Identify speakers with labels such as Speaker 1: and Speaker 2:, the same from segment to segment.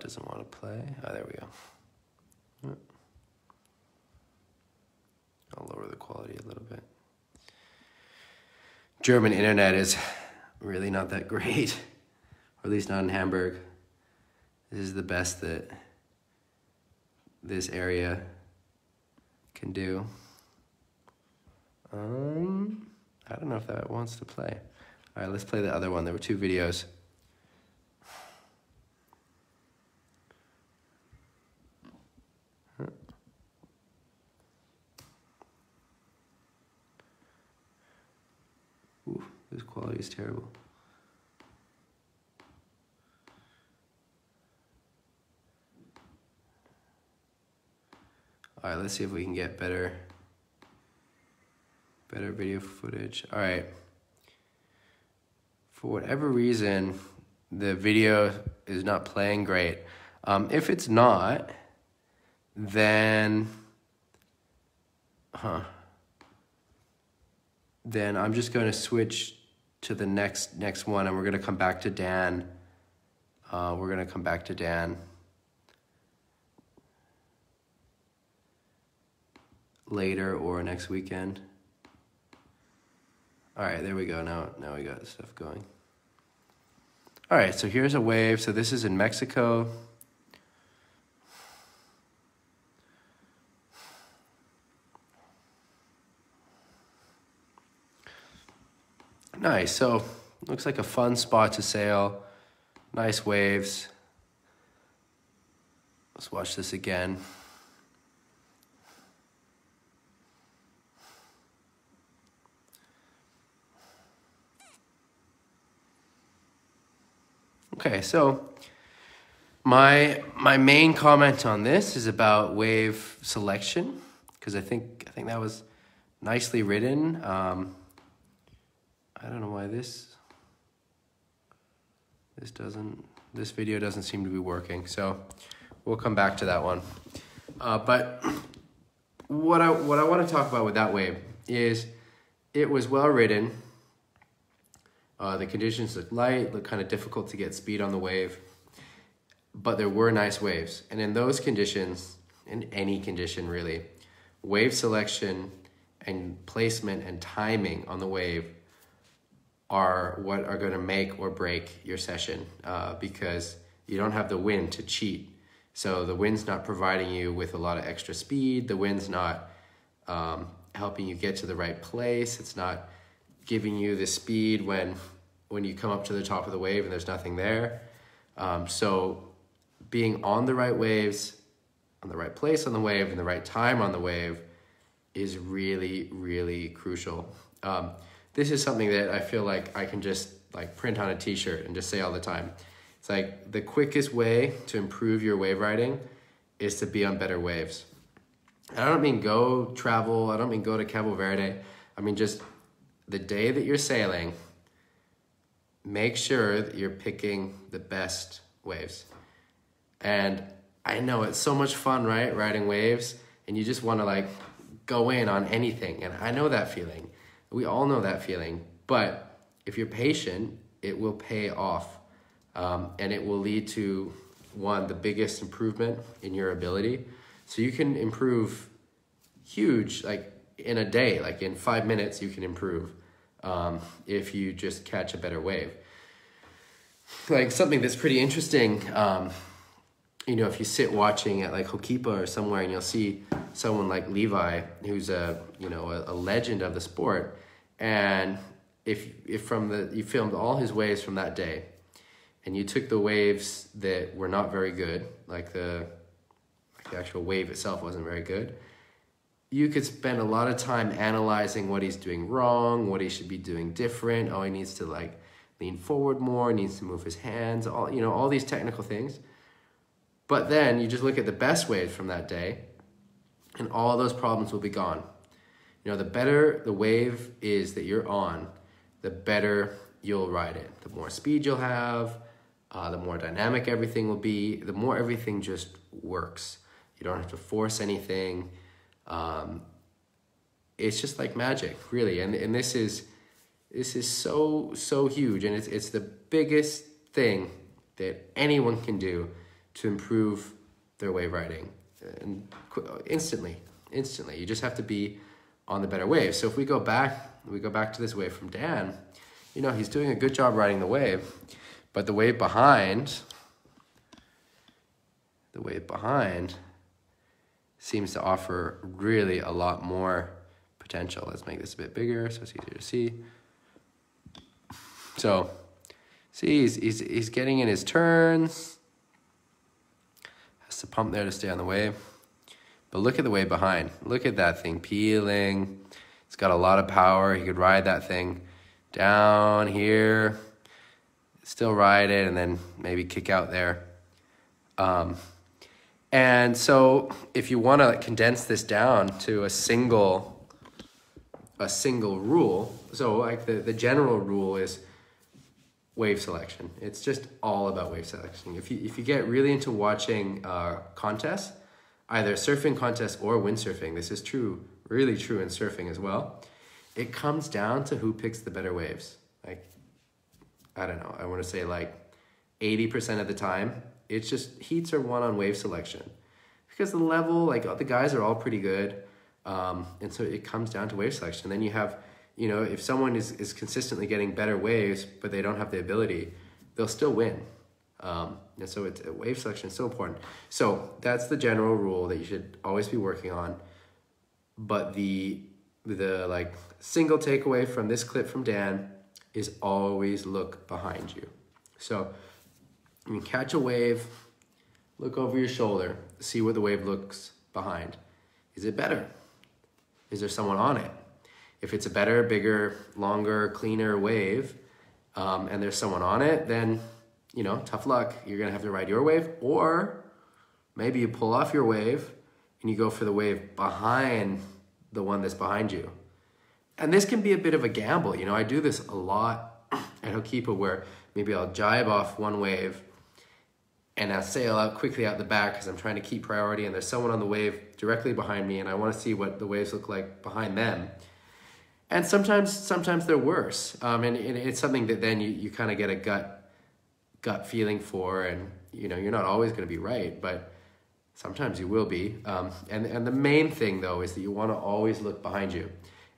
Speaker 1: doesn't want to play. Oh, there we go. I'll lower the quality a little bit. German internet is really not that great, or at least not in Hamburg. This is the best that this area can do. Um, I don't know if that wants to play. All right, let's play the other one. There were two videos. Ooh, this quality is terrible. All right, let's see if we can get better, better video footage. All right. For whatever reason, the video is not playing great. Um, if it's not, then, huh, then I'm just going to switch to the next next one, and we're going to come back to Dan. Uh, we're going to come back to Dan. later or next weekend. All right, there we go. Now, now we got stuff going. All right, so here's a wave. So this is in Mexico. Nice. So looks like a fun spot to sail. Nice waves. Let's watch this again. Okay, so my my main comment on this is about wave selection because I think I think that was nicely ridden. Um, I don't know why this this doesn't this video doesn't seem to be working. So we'll come back to that one. Uh, but what I what I want to talk about with that wave is it was well ridden. Uh, the conditions look light, look kind of difficult to get speed on the wave, but there were nice waves. And in those conditions, in any condition really, wave selection and placement and timing on the wave are what are going to make or break your session uh, because you don't have the wind to cheat. So the wind's not providing you with a lot of extra speed. The wind's not um, helping you get to the right place. It's not giving you the speed when when you come up to the top of the wave and there's nothing there. Um, so being on the right waves, on the right place on the wave, and the right time on the wave is really, really crucial. Um, this is something that I feel like I can just like print on a t-shirt and just say all the time. It's like the quickest way to improve your wave riding is to be on better waves. I don't mean go travel, I don't mean go to Cabo Verde. I mean just the day that you're sailing, make sure that you're picking the best waves. And I know it's so much fun, right? Riding waves, and you just want to like go in on anything. And I know that feeling. We all know that feeling. But if you're patient, it will pay off. Um, and it will lead to one, the biggest improvement in your ability. So you can improve huge, like in a day, like in five minutes, you can improve um, if you just catch a better wave. Like something that's pretty interesting, um, you know, if you sit watching at like Ho'okipa or somewhere and you'll see someone like Levi, who's a, you know, a, a legend of the sport, and if, if from the, you filmed all his waves from that day, and you took the waves that were not very good, like the, like the actual wave itself wasn't very good, you could spend a lot of time analyzing what he's doing wrong, what he should be doing different. Oh, he needs to like lean forward more, needs to move his hands, all you know, all these technical things. But then you just look at the best waves from that day, and all those problems will be gone. You know, the better the wave is that you're on, the better you'll ride it. The more speed you'll have, uh, the more dynamic everything will be, the more everything just works. You don't have to force anything um, it's just like magic, really. And and this is this is so so huge, and it's it's the biggest thing that anyone can do to improve their wave riding and instantly, instantly. You just have to be on the better wave. So if we go back, we go back to this wave from Dan, you know, he's doing a good job riding the wave, but the wave behind, the wave behind seems to offer really a lot more potential. Let's make this a bit bigger so it's easier to see. So, see, he's, he's, he's getting in his turns. Has to pump there to stay on the wave. But look at the wave behind. Look at that thing peeling. It's got a lot of power. He could ride that thing down here, still ride it, and then maybe kick out there. Um, and so if you want to condense this down to a single a single rule, so like the, the general rule is wave selection. It's just all about wave selection. If you if you get really into watching uh, contests, either surfing contests or windsurfing, this is true, really true in surfing as well. It comes down to who picks the better waves. Like, I don't know, I want to say like 80% of the time, it's just heats are won on wave selection because the level, like the guys are all pretty good. Um, and so it comes down to wave selection. Then you have, you know, if someone is, is consistently getting better waves, but they don't have the ability, they'll still win. Um, so it's wave selection is so important. So that's the general rule that you should always be working on. But the the like single takeaway from this clip from Dan is always look behind you. So you catch a wave, look over your shoulder, see what the wave looks behind. Is it better? Is there someone on it? If it's a better, bigger, longer, cleaner wave, um, and there's someone on it, then you know, tough luck. You're gonna have to ride your wave, or maybe you pull off your wave and you go for the wave behind the one that's behind you. And this can be a bit of a gamble. You know, I do this a lot at Ho'okipa where maybe I'll jibe off one wave and I'll sail out quickly out the back because I'm trying to keep priority and there's someone on the wave directly behind me and I want to see what the waves look like behind them. And sometimes, sometimes they're worse. Um, and, and it's something that then you, you kind of get a gut, gut feeling for and, you know, you're not always going to be right, but sometimes you will be. Um, and, and the main thing though is that you want to always look behind you.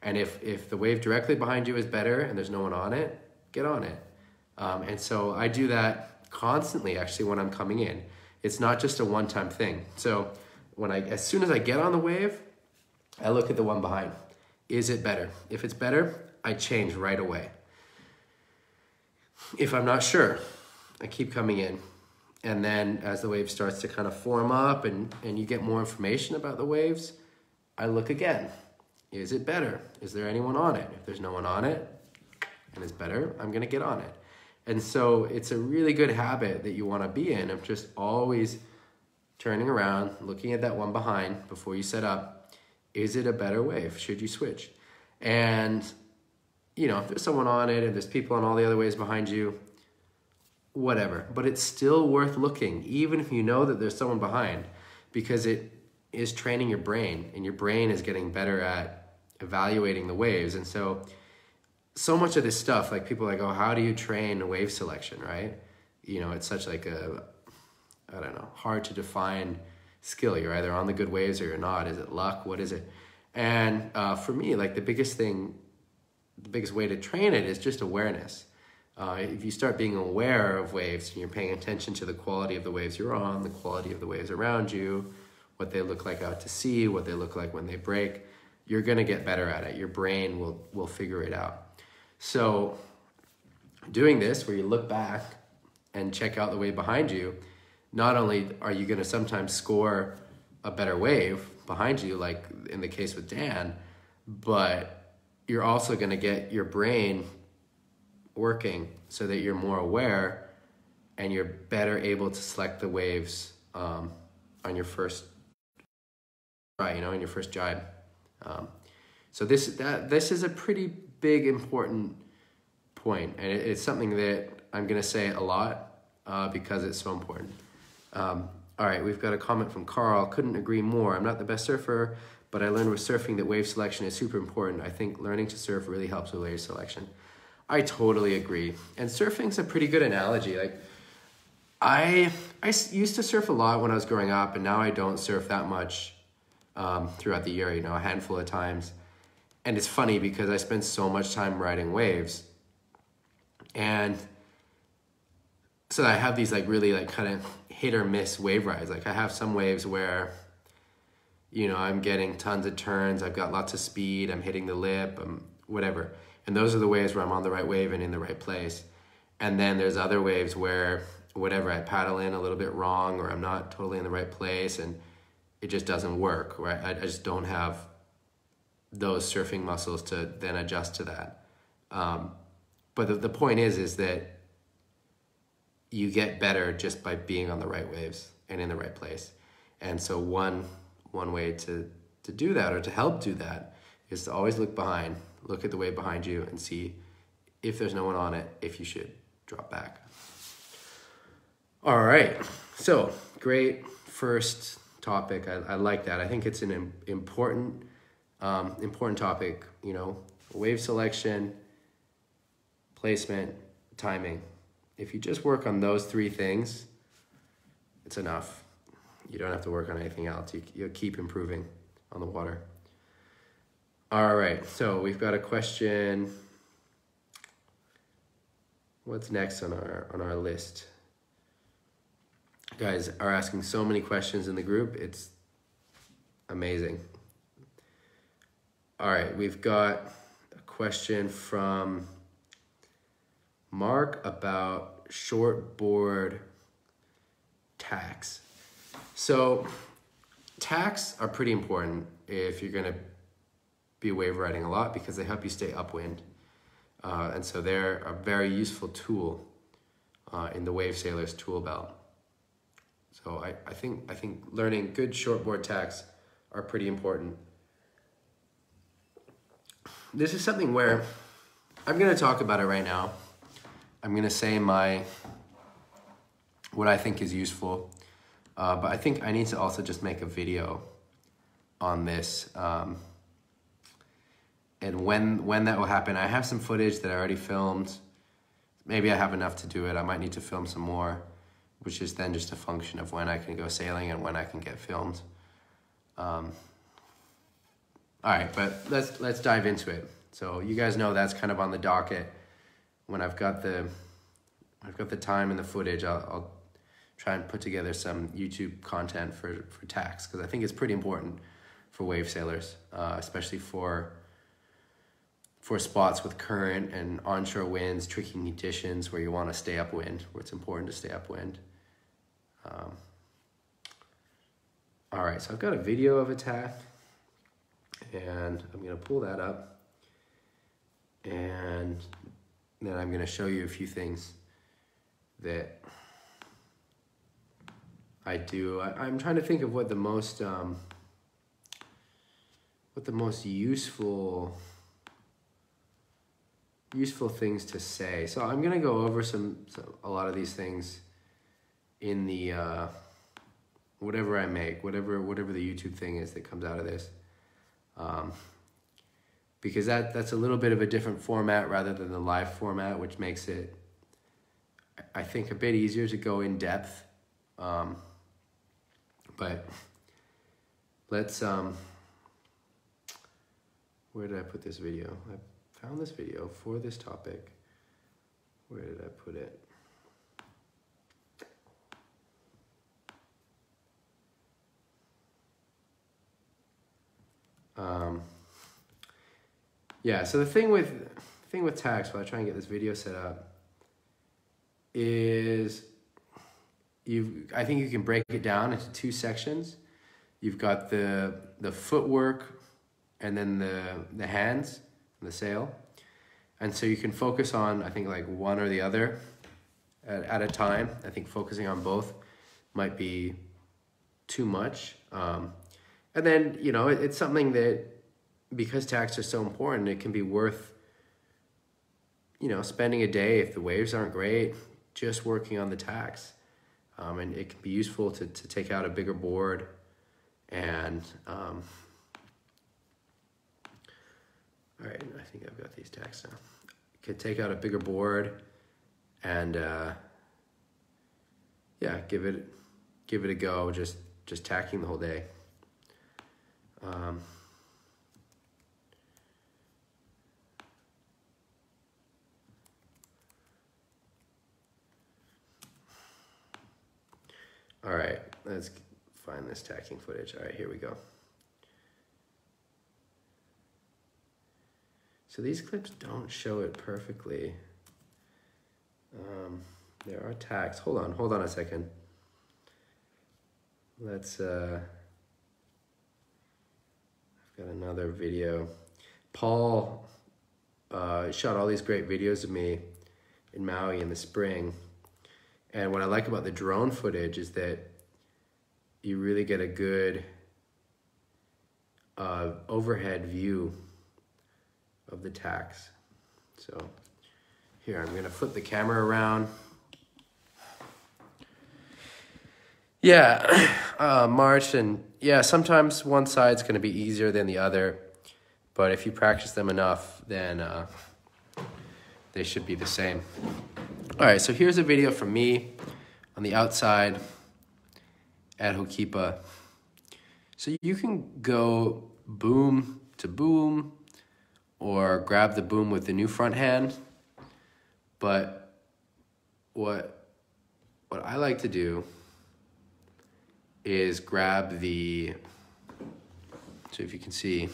Speaker 1: And if, if the wave directly behind you is better and there's no one on it, get on it. Um, and so I do that constantly actually when I'm coming in. It's not just a one-time thing. So when I, as soon as I get on the wave, I look at the one behind. Is it better? If it's better, I change right away. If I'm not sure, I keep coming in. And then as the wave starts to kind of form up and, and you get more information about the waves, I look again. Is it better? Is there anyone on it? If there's no one on it and it's better, I'm gonna get on it. And so it's a really good habit that you want to be in of just always turning around, looking at that one behind before you set up. Is it a better wave? Should you switch? And, you know, if there's someone on it and there's people on all the other ways behind you, whatever. But it's still worth looking, even if you know that there's someone behind, because it is training your brain and your brain is getting better at evaluating the waves. And so, so much of this stuff, like people like, oh, how do you train wave selection, right? You know, it's such like a, I don't know, hard to define skill. You're either on the good waves or you're not. Is it luck? What is it? And uh, for me, like the biggest thing, the biggest way to train it is just awareness. Uh, if you start being aware of waves and you're paying attention to the quality of the waves you're on, the quality of the waves around you, what they look like out to sea, what they look like when they break, you're gonna get better at it. Your brain will will figure it out. So doing this where you look back and check out the wave behind you, not only are you going to sometimes score a better wave behind you, like in the case with Dan, but you're also going to get your brain working so that you're more aware and you're better able to select the waves um, on your first try, you know, in your first jibe. Um, so this that this is a pretty big, important point, and it, it's something that I'm to say a lot uh, because it's so important. Um, all right, we've got a comment from Carl. Couldn't agree more. I'm not the best surfer, but I learned with surfing that wave selection is super important. I think learning to surf really helps with wave selection. I totally agree. And surfing's a pretty good analogy. Like, I I used to surf a lot when I was growing up, and now I don't surf that much um, throughout the year. You know, a handful of times, and it's funny because I spend so much time riding waves, and so I have these like really like kind of hit or miss wave rides. Like I have some waves where, you know, I'm getting tons of turns. I've got lots of speed. I'm hitting the lip. I'm whatever, and those are the waves where I'm on the right wave and in the right place. And then there's other waves where whatever I paddle in a little bit wrong or I'm not totally in the right place and it just doesn't work. Right? I, just don't have those surfing muscles to then adjust to that. Um, but the, the point is, is that you get better just by being on the right waves and in the right place. And so one one way to to do that or to help do that is to always look behind, look at the wave behind you and see if there's no one on it, if you should drop back. All right. So, great first topic. I, I like that. I think it's an important um, important topic, you know, wave selection, placement, timing. If you just work on those three things, it's enough. You don't have to work on anything else. You, you'll keep improving on the water. All right, so we've got a question. What's next on our on our list? guys are asking so many questions in the group. It's amazing. All right, we've got a question from Mark about short board tacks. So, tacks are pretty important if you're going to be wave riding a lot because they help you stay upwind. Uh, and so they're a very useful tool uh, in the Wave Sailors tool belt. So I, I think I think learning good shortboard tacks are pretty important. This is something where I'm gonna talk about it right now. I'm gonna say my what I think is useful, uh, but I think I need to also just make a video on this. Um, and when when that will happen, I have some footage that I already filmed. Maybe I have enough to do it. I might need to film some more which is then just a function of when I can go sailing and when I can get filmed. Um, all right, but let's let's dive into it. So you guys know that's kind of on the docket. When I've got the I've got the time and the footage, I'll, I'll try and put together some YouTube content for for tacks because I think it's pretty important for wave sailors, uh, especially for for spots with current and onshore winds, tricky conditions where you want to stay upwind, where it's important to stay upwind. Um, all right, so I've got a video of attack and I'm gonna pull that up and then I'm gonna show you a few things that I do. I, am trying to think of what the most, um, what the most useful, useful things to say. So I'm gonna go over some, a lot of these things in the uh, whatever I make, whatever whatever the YouTube thing is that comes out of this, um, because that that's a little bit of a different format rather than the live format, which makes it, I think, a bit easier to go in depth. Um, but let's um, where did I put this video? I found this video for this topic. Where did I put it? Um, yeah, so the thing with thing with tacks, while I try and get this video set up, is you I think you can break it down into two sections. You've got the the footwork and then the the hands, the sail. And so you can focus on I think like one or the other at, at a time. I think focusing on both might be too much. Um, and then, you know, it, it's something that because tacks are so important, it can be worth, you know, spending a day if the waves aren't great, just working on the tacks. Um, and it can be useful to, to take out a bigger board and, um, all right, I think I've got these tacks now. Could take out a bigger board and, uh, yeah, give it give it a go. Just just tacking the whole day. Um, all right, let's find this tacking footage. All right, here we go. So these clips don't show it perfectly. Um, there are tags. Hold on, hold on a second. Let's, uh, I've got another video. Paul uh, shot all these great videos of me in Maui in the spring. And what I like about the drone footage is that you really get a good uh, overhead view of the tacks. So here, I'm gonna flip the camera around. Yeah, uh, March and yeah, sometimes one side's gonna be easier than the other, but if you practice them enough, then uh, they should be the same. All right, so here's a video from me on the outside at Ho'okipa. So you can go boom to boom, or grab the boom with the new front hand. But what what I like to do is grab the so if you can see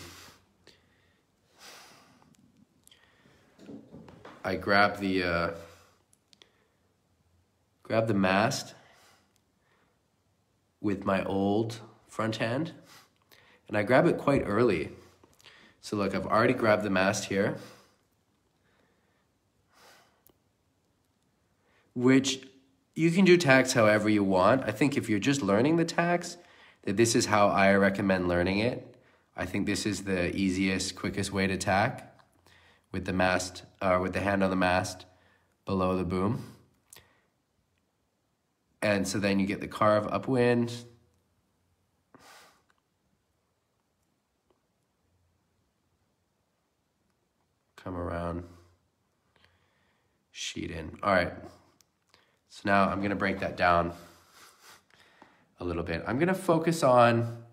Speaker 1: I grab the uh, grab the mast with my old front hand and I grab it quite early so look, I've already grabbed the mast here, which you can do tacks however you want. I think if you're just learning the tacks, that this is how I recommend learning it. I think this is the easiest, quickest way to tack with the mast, uh, with the hand on the mast below the boom. And so then you get the carve upwind, come around, sheet in. All right, so now I'm gonna break that down a little bit. I'm gonna focus on,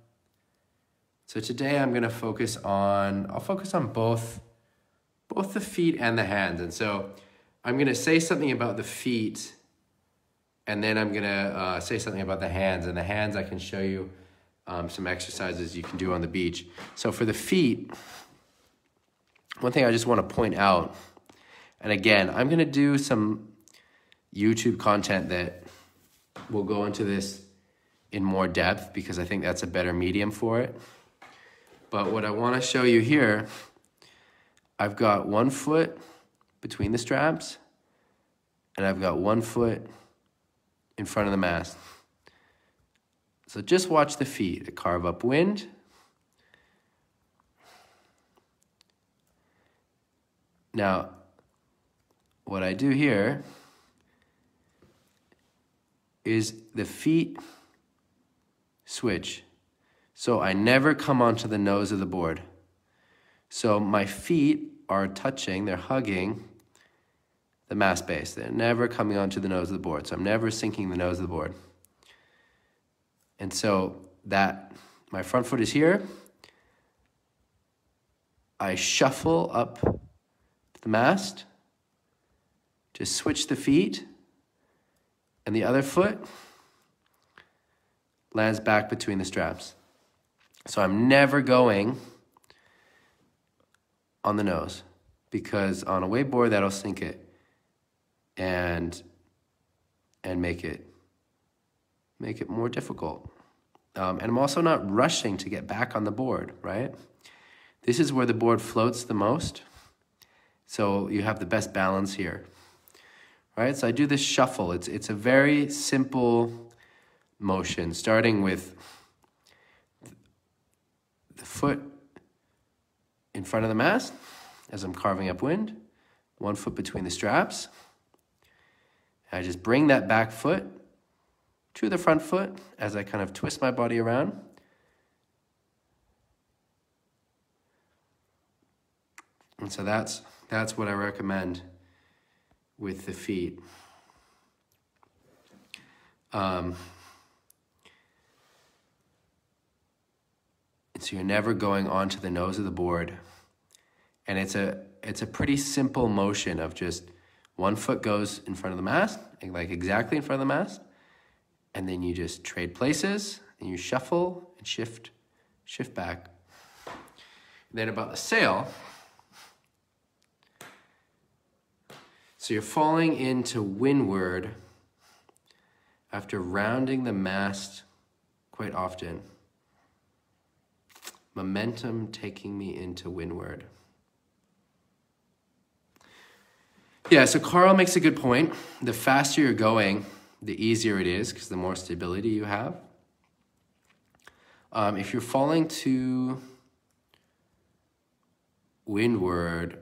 Speaker 1: so today I'm gonna focus on, I'll focus on both, both the feet and the hands. And so I'm gonna say something about the feet and then I'm gonna uh, say something about the hands. And the hands I can show you um, some exercises you can do on the beach. So for the feet, one thing I just want to point out, and again, I'm going to do some YouTube content that will go into this in more depth because I think that's a better medium for it. But what I want to show you here, I've got one foot between the straps and I've got one foot in front of the mast. So just watch the feet, a carve up wind, Now, what I do here is the feet switch. So I never come onto the nose of the board. So my feet are touching, they're hugging the mast base. They're never coming onto the nose of the board. So I'm never sinking the nose of the board. And so that my front foot is here. I shuffle up the mast, just switch the feet, and the other foot lands back between the straps. So I'm never going on the nose because on a wave board that'll sink it and and make it make it more difficult. Um, and I'm also not rushing to get back on the board, right? This is where the board floats the most. So you have the best balance here. Right? So I do this shuffle. It's, it's a very simple motion, starting with the foot in front of the mast as I'm carving up wind, one foot between the straps. I just bring that back foot to the front foot as I kind of twist my body around. And so that's that's what I recommend with the feet. Um, so you're never going onto the nose of the board. And it's a it's a pretty simple motion of just one foot goes in front of the mast, like exactly in front of the mast, and then you just trade places and you shuffle and shift, shift back. And then about the sail, so you're falling into windward after rounding the mast quite often. Momentum taking me into windward. Yeah, so Carl makes a good point. The faster you're going, the easier it is because the more stability you have. Um, if you're falling to windward,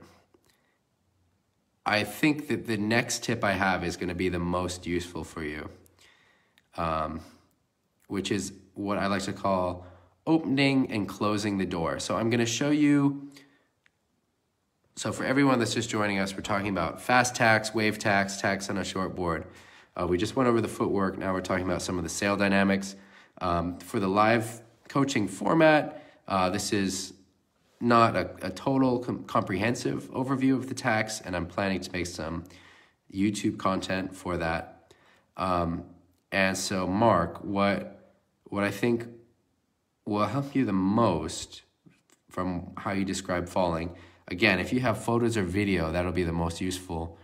Speaker 1: I think that the next tip I have is going to be the most useful for you, um, which is what I like to call opening and closing the door. So I'm going to show you so for everyone that's just joining us, we're talking about fast tacks, wave tacks, tacks on a short board. Uh, we just went over the footwork. Now we're talking about some of the sail dynamics. Um, for the live coaching format, uh, this is not a, a total com comprehensive overview of the tacks, and I'm planning to make some YouTube content for that. Um, and so, Mark, what what I think will help you the most from how you describe falling again, if you have photos or video, that'll be the most useful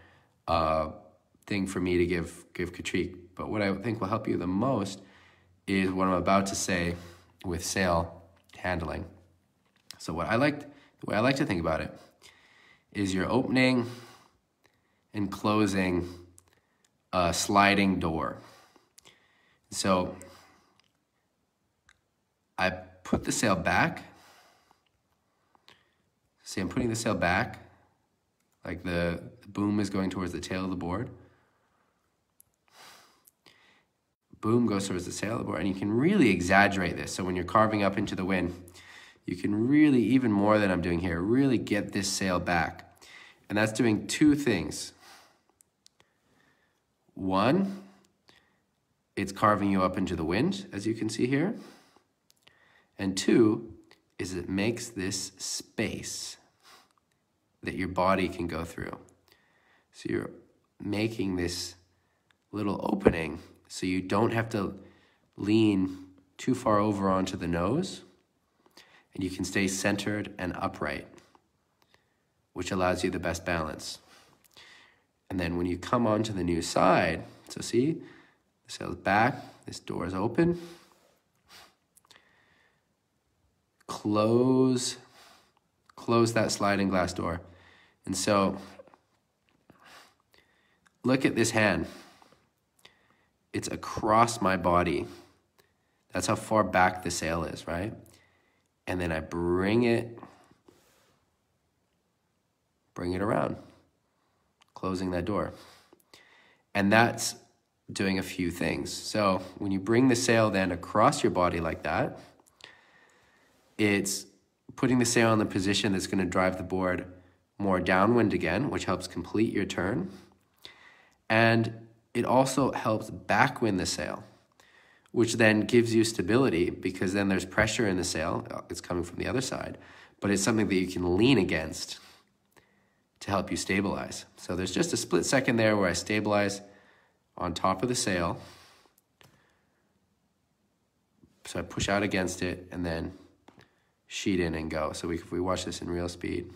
Speaker 1: uh, thing for me to give give Katrique. But what I think will help you the most is what I'm about to say with sail handling. So what I like, the way I like to think about it, is you're opening and closing a sliding door. So I put the sail back See, I'm putting the sail back, like the, the boom is going towards the tail of the board. Boom goes towards the sail of the board, and you can really exaggerate this. So when you're carving up into the wind, you can really, even more than I'm doing here, really get this sail back. And that's doing two things. One, it's carving you up into the wind, as you can see here. And two, is it makes this space that your body can go through. So you're making this little opening so you don't have to lean too far over onto the nose and you can stay centered and upright, which allows you the best balance. And then when you come onto the new side, so see, the sail's back, this door is open. Close, close that sliding glass door. And so look at this hand. It's across my body. That's how far back the sail is, right? And then I bring it, bring it around, closing that door. And that's doing a few things. So when you bring the sail then across your body like that, it's putting the sail in the position that's going to drive the board more downwind again, which helps complete your turn. And it also helps backwind the sail, which then gives you stability because then there's pressure in the sail. It's coming from the other side, but it's something that you can lean against to help you stabilize. So there's just a split second there where I stabilize on top of the sail. So I push out against it and then sheet in and go. So we, if we watch this in real speed.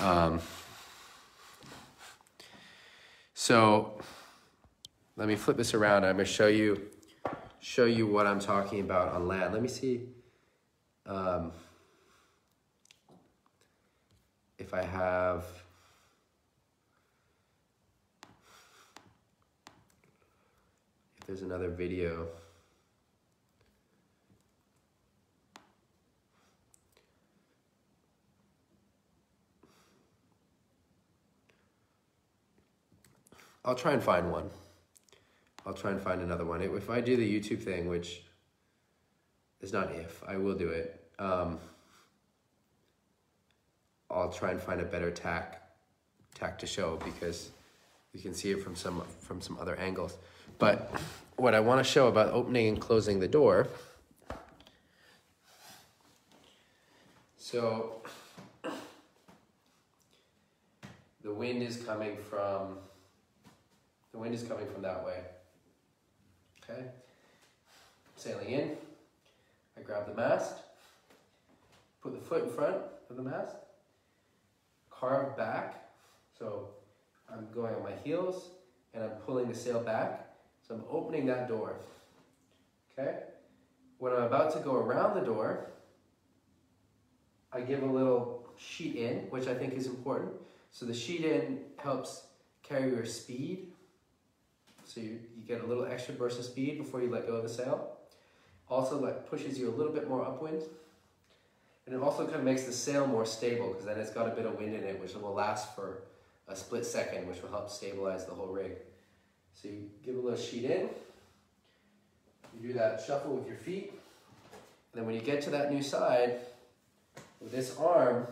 Speaker 1: Um, so let me flip this around. I'm going to show you show you what I'm talking about on land. Let me see um, if I have. If there's another video. I'll try and find one. I'll try and find another one. If I do the YouTube thing, which is not if, I will do it. Um, I'll try and find a better tack tack to show because you can see it from some from some other angles. But what I want to show about opening and closing the door. So the wind is coming from the wind is coming from that way. Okay. Sailing in. I grab the mast, put the foot in front of the mast, carve back. So I'm going on my heels and I'm pulling the sail back. So I'm opening that door. Okay? When I'm about to go around the door, I give a little sheet in, which I think is important. So the sheet in helps carry your speed. So you, you get a little extra burst of speed before you let go of the sail. Also like pushes you a little bit more upwind. And it also kind of makes the sail more stable because then it's got a bit of wind in it, which will last for a split second, which will help stabilize the whole rig. So you give a little sheet in, you do that shuffle with your feet, and then when you get to that new side, with this arm,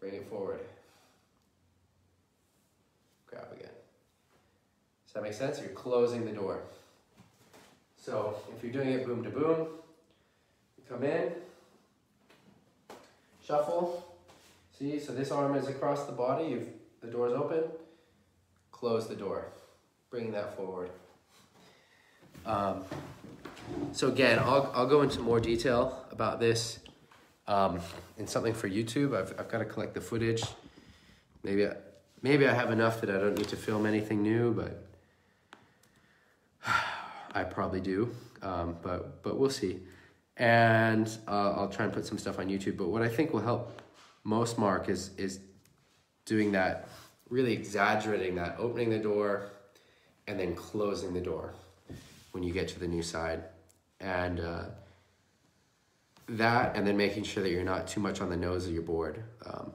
Speaker 1: bring it forward. Grab again. Does that make sense? You're closing the door. So if you're doing it boom to boom, you come in, shuffle. See, so this arm is across the body. You've, the door's open. Close the door. Bring that forward. Um, so again, I'll, I'll go into more detail about this um, in something for YouTube. I've, I've got to collect the footage. Maybe I, maybe I have enough that I don't need to film anything new, but I probably do. Um, but but we'll see. And uh, I'll try and put some stuff on YouTube. But what I think will help most Mark is is doing that, really exaggerating that, opening the door, and then closing the door when you get to the new side and uh, that and then making sure that you're not too much on the nose of your board um,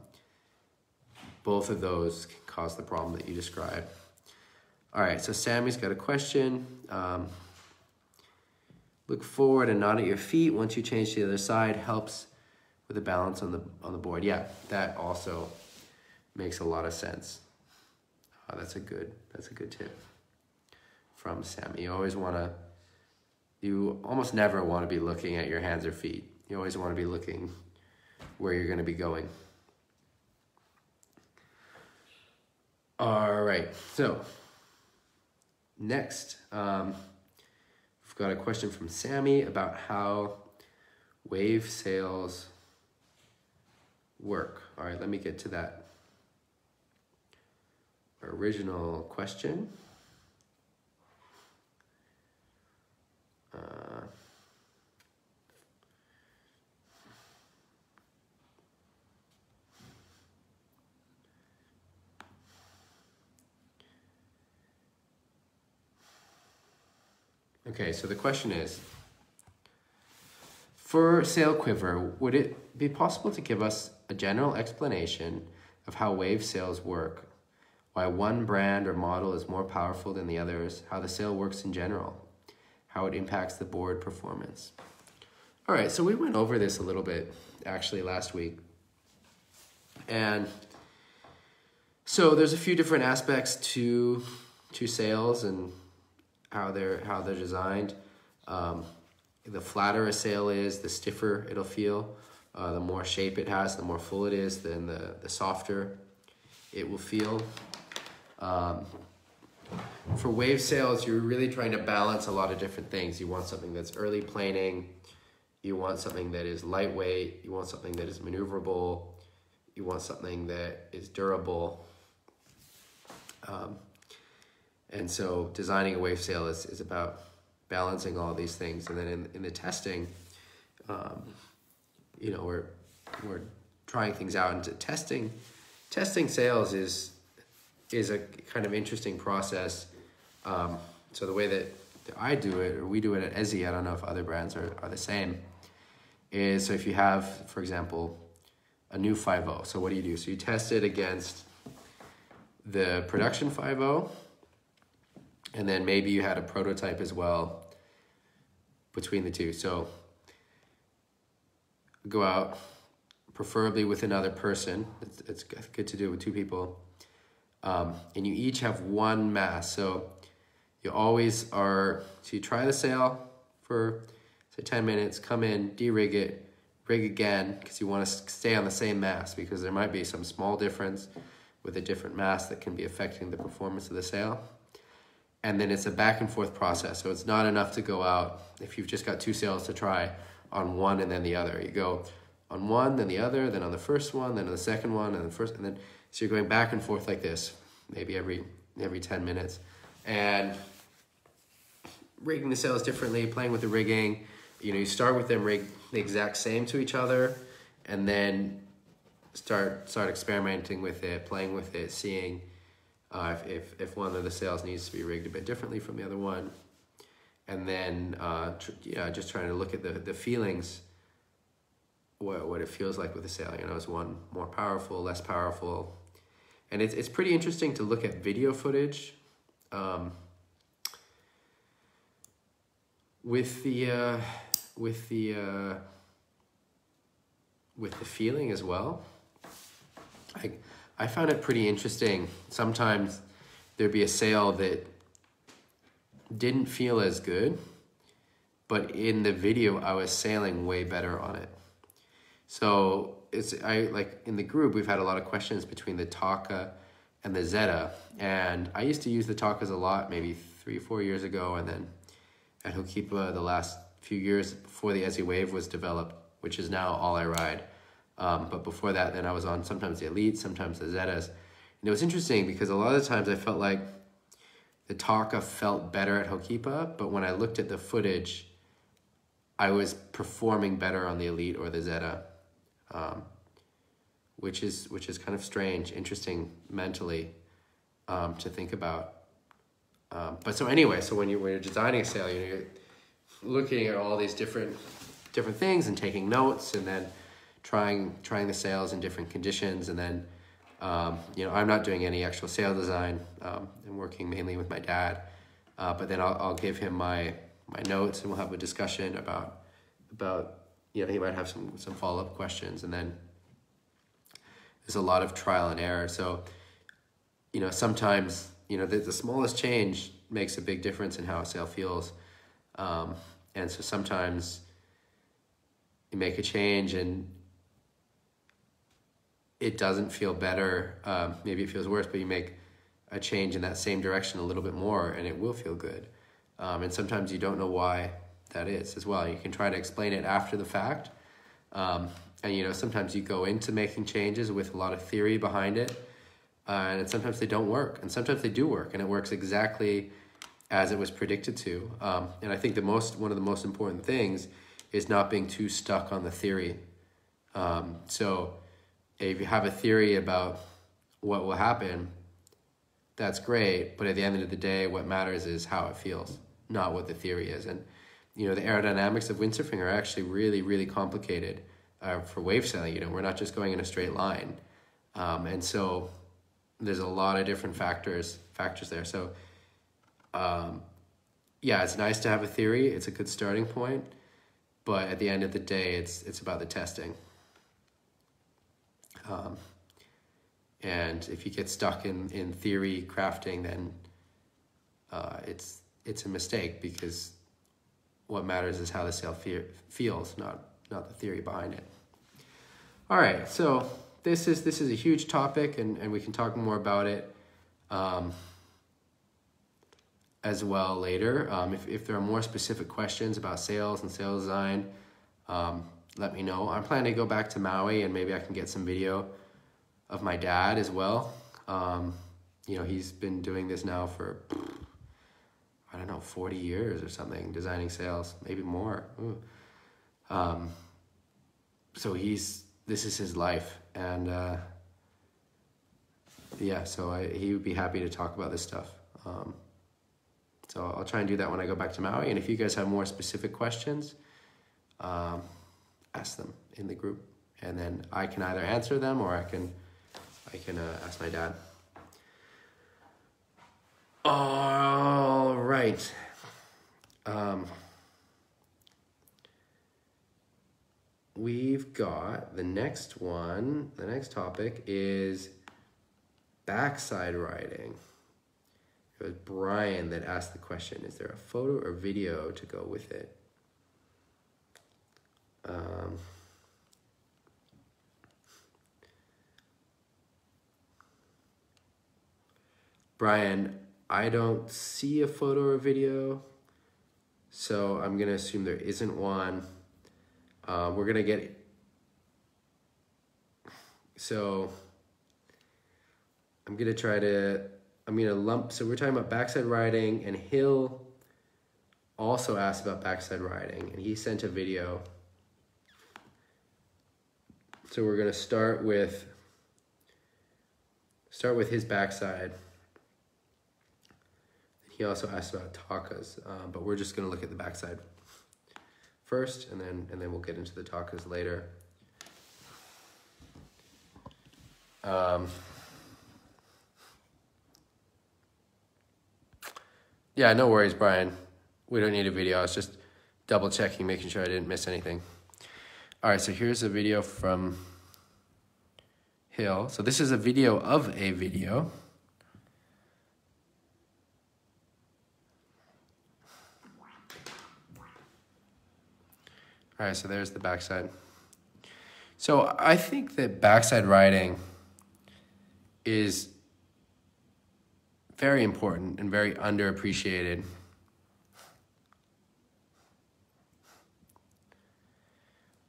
Speaker 1: both of those can cause the problem that you described all right so sammy's got a question um, look forward and not at your feet once you change to the other side helps with the balance on the on the board yeah that also makes a lot of sense oh, that's a good that's a good tip from sammy you always want to you almost never want to be looking at your hands or feet. You always want to be looking where you're going to be going. All right, so next, um, got a question from Sammy about how wave sails work. All right, let me get to that original question. Uh, okay, so the question is, for sail quiver, would it be possible to give us a general explanation of how wave sails work, why one brand or model is more powerful than the others, how the sail works in general? how it impacts the board performance. All right, so we went over this a little bit actually last week. And so there's a few different aspects to to sails and how they're how they're designed. Um, the flatter a sail is, the stiffer it'll feel. Uh, the more shape it has, the more full it is, then the, the softer it will feel. Um, for wave sails, you're really trying to balance a lot of different things. You want something that's early planing, you want something that is lightweight, you want something that is maneuverable, you want something that is durable. Um, and so designing a wave sail is, is about balancing all these things. And then in, in the testing, um, you know, we're, we're trying things out into testing. Testing sails is is a kind of interesting process. Um, so the way that I do it, or we do it at Ezzy, I don't know if other brands are, are the same, is so if you have, for example, a new 5.0, so what do you do? So you test it against the production 5.0, and then maybe you had a prototype as well between the two. So go out, preferably with another person. It's, it's good to do it with two people. Um, and you each have one mast. So you always are, so you try the sail for say 10 minutes, come in, de-rig it, rig again, because you want to stay on the same mast because there might be some small difference with a different mast that can be affecting the performance of the sail. And then it's a back and forth process. So it's not enough to go out if you've just got two sails to try on one and then the other. You go on one, then the other, then on the first one, then on the second one, and the first, and then so you're going back and forth like this, maybe every every ten minutes, and rigging the sails differently, playing with the rigging. You know, you start with them rigged the exact same to each other, and then start start experimenting with it, playing with it, seeing uh, if, if if one of the sails needs to be rigged a bit differently from the other one, and then uh, tr- yeah, just trying to look at the the feelings what, what it feels like with a sail. You know, is one more powerful, less powerful? And it's, it's pretty interesting to look at video footage um, with the uh, with the uh, with the feeling as well. I I found it pretty interesting. Sometimes there'd be a sail that didn't feel as good, but in the video I was sailing way better on it. So it's I like in the group we've had a lot of questions between the Taka and the Zeta, and I used to use the Takas a lot, maybe three four years ago, and then at Ho'okipa the last few years before the Ezzy Wave was developed, which is now all I ride. Um, but before that, then I was on sometimes the Elite, sometimes the Zetas, and it was interesting because a lot of times I felt like the Taka felt better at Ho'okipa, but when I looked at the footage, I was performing better on the Elite or the Zeta um, which is which is kind of strange, interesting mentally um, to think about. Um, but so anyway, so when you when you're designing a sail, you know, you're looking at all these different different things and taking notes, and then trying trying the sails in different conditions, and then um, you know I'm not doing any actual sail design. Um, I'm working mainly with my dad, uh, but then I'll I'll give him my my notes, and we'll have a discussion about about you know, he might have some, some follow-up questions and then there's a lot of trial and error. So, you know, sometimes, you know, the, the smallest change makes a big difference in how a sail feels. Um, and so sometimes you make a change and it doesn't feel better. Um, maybe it feels worse, but you make a change in that same direction a little bit more and it will feel good. Um, and sometimes you don't know why that is as well. You can try to explain it after the fact. Um, and you know, sometimes you go into making changes with a lot of theory behind it, uh, and sometimes they don't work, and sometimes they do work, and it works exactly as it was predicted to. Um, and I think the most one of the most important things is not being too stuck on the theory. Um, so, if you have a theory about what will happen, that's great. But at the end of the day, what matters is how it feels, not what the theory is. And you know, the aerodynamics of windsurfing are actually really, really complicated uh, for wave sailing. You know, we're not just going in a straight line. Um, and so there's a lot of different factors factors there. So um, yeah, it's nice to have a theory. It's a good starting point, but at the end of the day, it's it's about the testing. Um, and if you get stuck in, in theory crafting, then uh, it's it's a mistake because what matters is how the sail fe- feels, not not the theory behind it. All right, so this is this is a huge topic, and, and we can talk more about it um, as well later. Um, if, if there are more specific questions about sails and sails design, um, let me know. I'm planning to go back to Maui, and maybe I can get some video of my dad as well. Um, you know, he's been doing this now for I don't know, 40 years or something designing sails, maybe more. Um, so he's, this is his life. And uh, yeah, so I, he would be happy to talk about this stuff. Um, so I'll try and do that when I go back to Maui. And if you guys have more specific questions, um, ask them in the group. And then I can either answer them or I can, I can uh, ask my dad. All right. Um, we've got the next one, the next topic is backside riding. It was Brian that asked the question Is there a photo or video to go with it? Um, Brian, I don't see a photo or video, so I'm gonna assume there isn't one. Uh, we're gonna get so I'm gonna try to I'm gonna lump. So we're talking about backside riding, and Hill also asked about backside riding, and he sent a video. So we're gonna start with start with his backside. He also asked about takas, uh, but we're just gonna look at the backside first, and then and then we'll get into the takas later. Um, yeah, no worries, Brian. We don't need a video. I was just double checking, making sure I didn't miss anything. All right, so here's a video from Hill. So this is a video of a video. All right, so there's the backside. So I think that backside riding is very important and very underappreciated.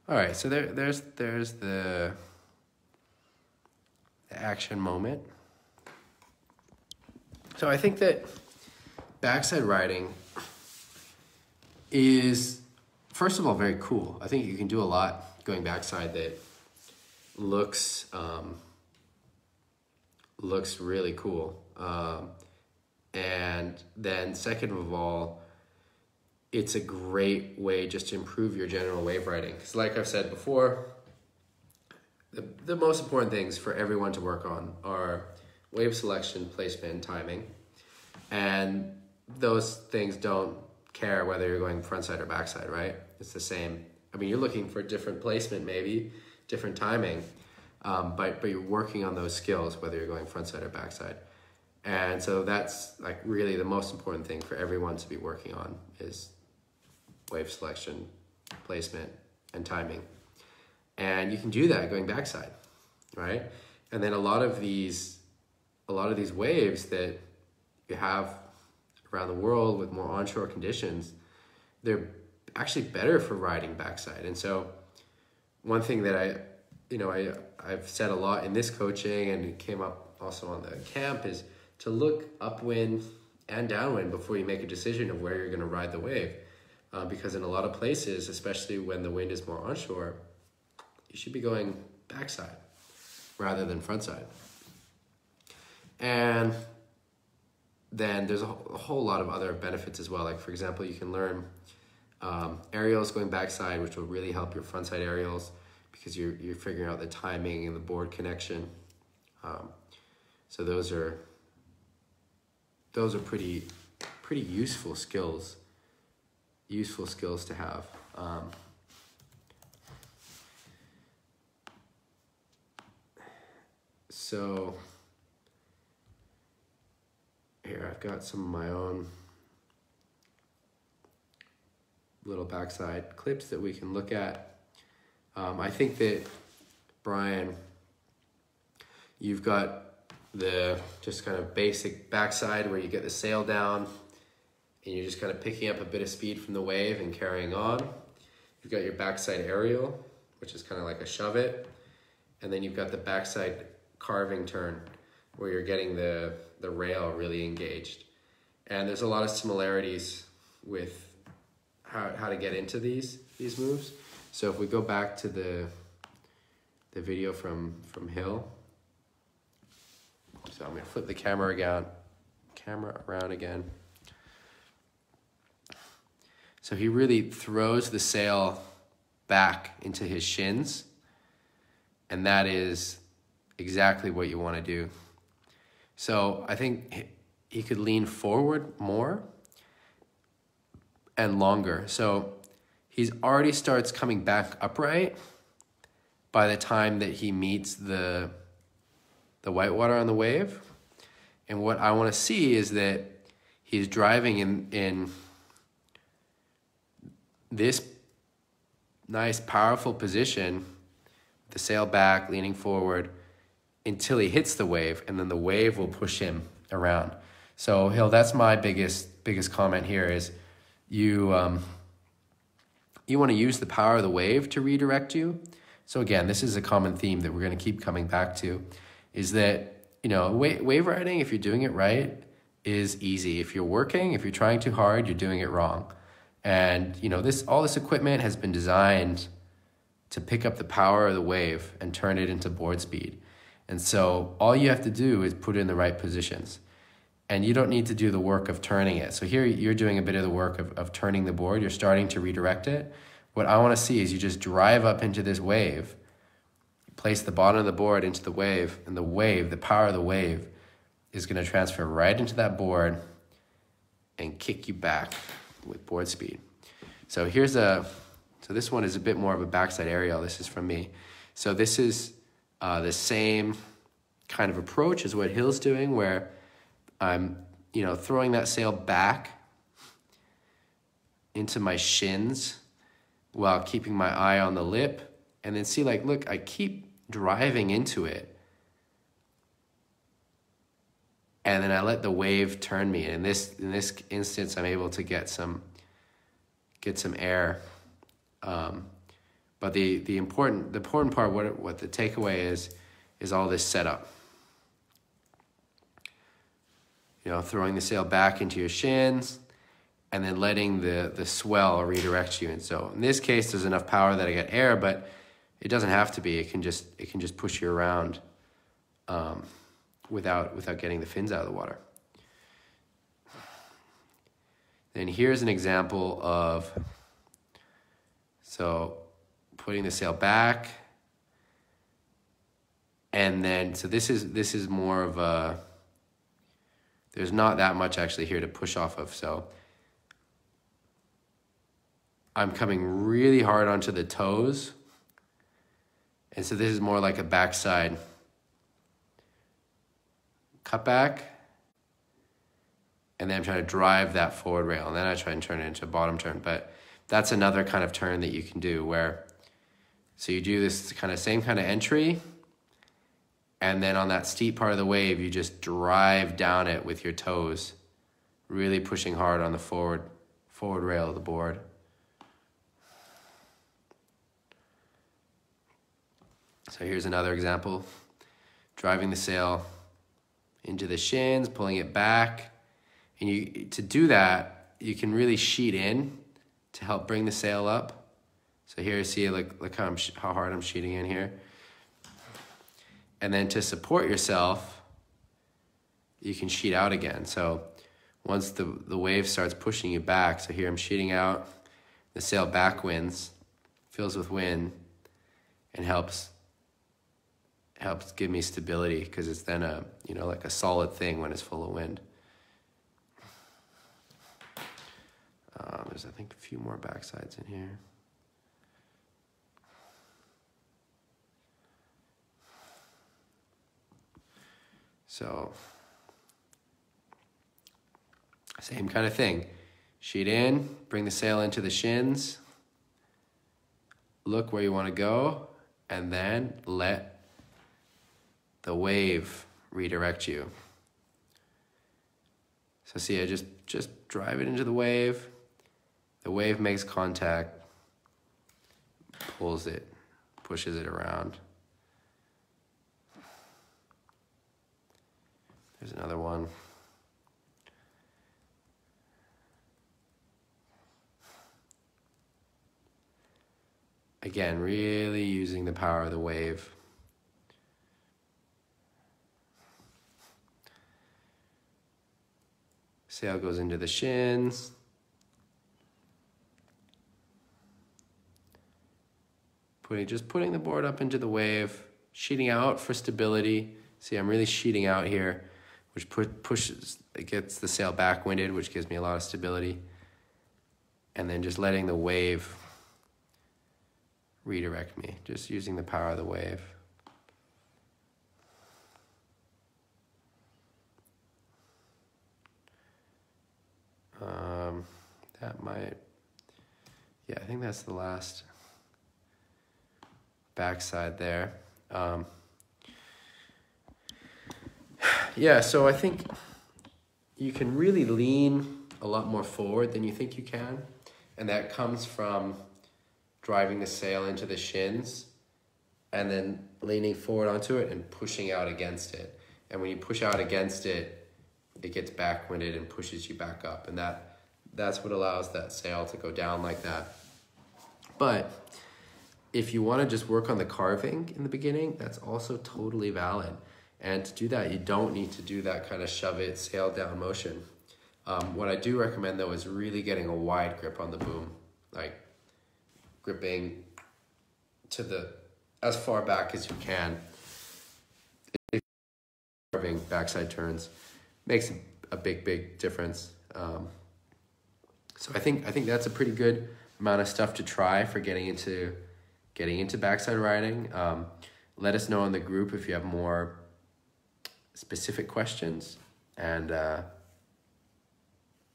Speaker 1: All right, so there, there's there's the, the action moment. So I think that backside riding is first of all very cool. I think you can do a lot going backside that looks um, looks really cool. Um, and then second of all, it's a great way just to improve your general wave riding. Because like I've said before, the, the most important things for everyone to work on are wave selection, placement, and timing. And those things don't care whether you're going frontside or backside, right? It's the same. I mean, you're looking for different placement, maybe different timing, um, but but you're working on those skills whether you're going frontside or backside. And so that's like really the most important thing for everyone to be working on is wave selection, placement, and timing. And you can do that going backside, right? And then a lot of these, a lot of these waves that you have around the world with more onshore conditions, they're actually better for riding backside. And so one thing that I, you know, I, I've said a lot in this coaching and it came up also on the camp is to look upwind and downwind before you make a decision of where you're going to ride the wave. Uh, because in a lot of places, especially when the wind is more onshore, you should be going backside rather than frontside. And then there's a whole lot of other benefits as well. Like, for example, you can learn um, aerials going backside, which will really help your frontside aerials because you're, you're figuring out the timing and the board connection. Um, so those are those are pretty pretty useful skills useful skills to have. Um, so here I've got some of my own little backside clips that we can look at. Um, I think that Brian you've got the just kind of basic backside where you get the sail down and you're just kind of picking up a bit of speed from the wave and carrying on. You've got your backside aerial, which is kind of like a shove it. And then you've got the backside carving turn where you're getting the, the rail really engaged. And there's a lot of similarities with how, how to get into these, these moves. So if we go back to the, the video from, from Hill, so I'm gonna flip the camera again, camera around again. So he really throws the sail back into his shins, and that is exactly what you want to do. So I think he could lean forward more and longer. So he's already starts coming back upright, by the time that he meets the the whitewater on the wave. And what I want to see is that he's driving in in this nice powerful position, the sail back, leaning forward until he hits the wave and then the wave will push him around. So Hill, that's my biggest biggest comment here is you um, you want to use the power of the wave to redirect you. So again, this is a common theme that we're going to keep coming back to, is that you know wave, wave riding if you're doing it right is easy. If you're working, if you're trying too hard, you're doing it wrong. And you know this all this equipment has been designed to pick up the power of the wave and turn it into board speed. And so all you have to do is put it in the right positions. And you don't need to do the work of turning it. So here you're doing a bit of the work of, of turning the board. You're starting to redirect it. What I want to see is you just drive up into this wave, place the bottom of the board into the wave, and the wave, the power of the wave, is going to transfer right into that board and kick you back with board speed. So here's a, so this one is a bit more of a backside aerial. This is from me. So this is uh, the same kind of approach as what Hill's doing, where I'm, you know, throwing that sail back into my shins while keeping my eye on the lip. And then see, like, look, I keep driving into it. And then I let the wave turn me. And in this in this instance, I'm able to get some get some air. Um, but the, the important the important part, what what the takeaway is, is all this setup. You know, throwing the sail back into your shins, and then letting the the swell redirect you. And so in this case, there's enough power that I get air, but it doesn't have to be. It can just it can just push you around, um, without without getting the fins out of the water. Then here's an example of so putting the sail back. And then, so this is, this is more of a, there's not that much actually here to push off of. So I'm coming really hard onto the toes. And so this is more like a backside cut back. And then I'm trying to drive that forward rail. And then I try and turn it into a bottom turn. But that's another kind of turn that you can do where so you do this kind of same kind of entry, and then on that steep part of the wave, you just drive down it with your toes, really pushing hard on the forward, forward rail of the board. So here's another example. Driving the sail into the shins, pulling it back. And you to do that, you can really sheet in to help bring the sail up. So here see, look, look how, I'm how hard I'm sheeting in here. And then to support yourself, you can sheet out again. So once the, the wave starts pushing you back, so here I'm sheeting out, the sail backwinds, fills with wind, and helps helps give me stability because it's then a you know like a solid thing when it's full of wind. Um, there's I think a few more backsides in here. So, same kind of thing. Sheet in, bring the sail into the shins, look where you want to go, and then let the wave redirect you. So see, I just, just drive it into the wave. The wave makes contact, pulls it, pushes it around. There's another one. Again, really using the power of the wave. Sail goes into the shins. Putting, just putting the board up into the wave, sheeting out for stability. See, I'm really sheeting out here which pu- pushes, it gets the sail backwinded, which gives me a lot of stability. And then just letting the wave redirect me, just using the power of the wave. Um, that might, yeah, I think that's the last backside there. Um, yeah, so I think you can really lean a lot more forward than you think you can. And that comes from driving the sail into the shins and then leaning forward onto it and pushing out against it. And when you push out against it, it gets backwinded and pushes you back up. And that that's what allows that sail to go down like that. But if you want to just work on the carving in the beginning, that's also totally valid. And to do that, you don't need to do that kind of shove it, sail down motion. Um, what I do recommend though is really getting a wide grip on the boom, like gripping to the as far back as you can. If Carving backside turns makes a big, big difference. Um, so I think I think that's a pretty good amount of stuff to try for getting into getting into backside riding. Um, let us know in the group if you have more specific questions, and uh,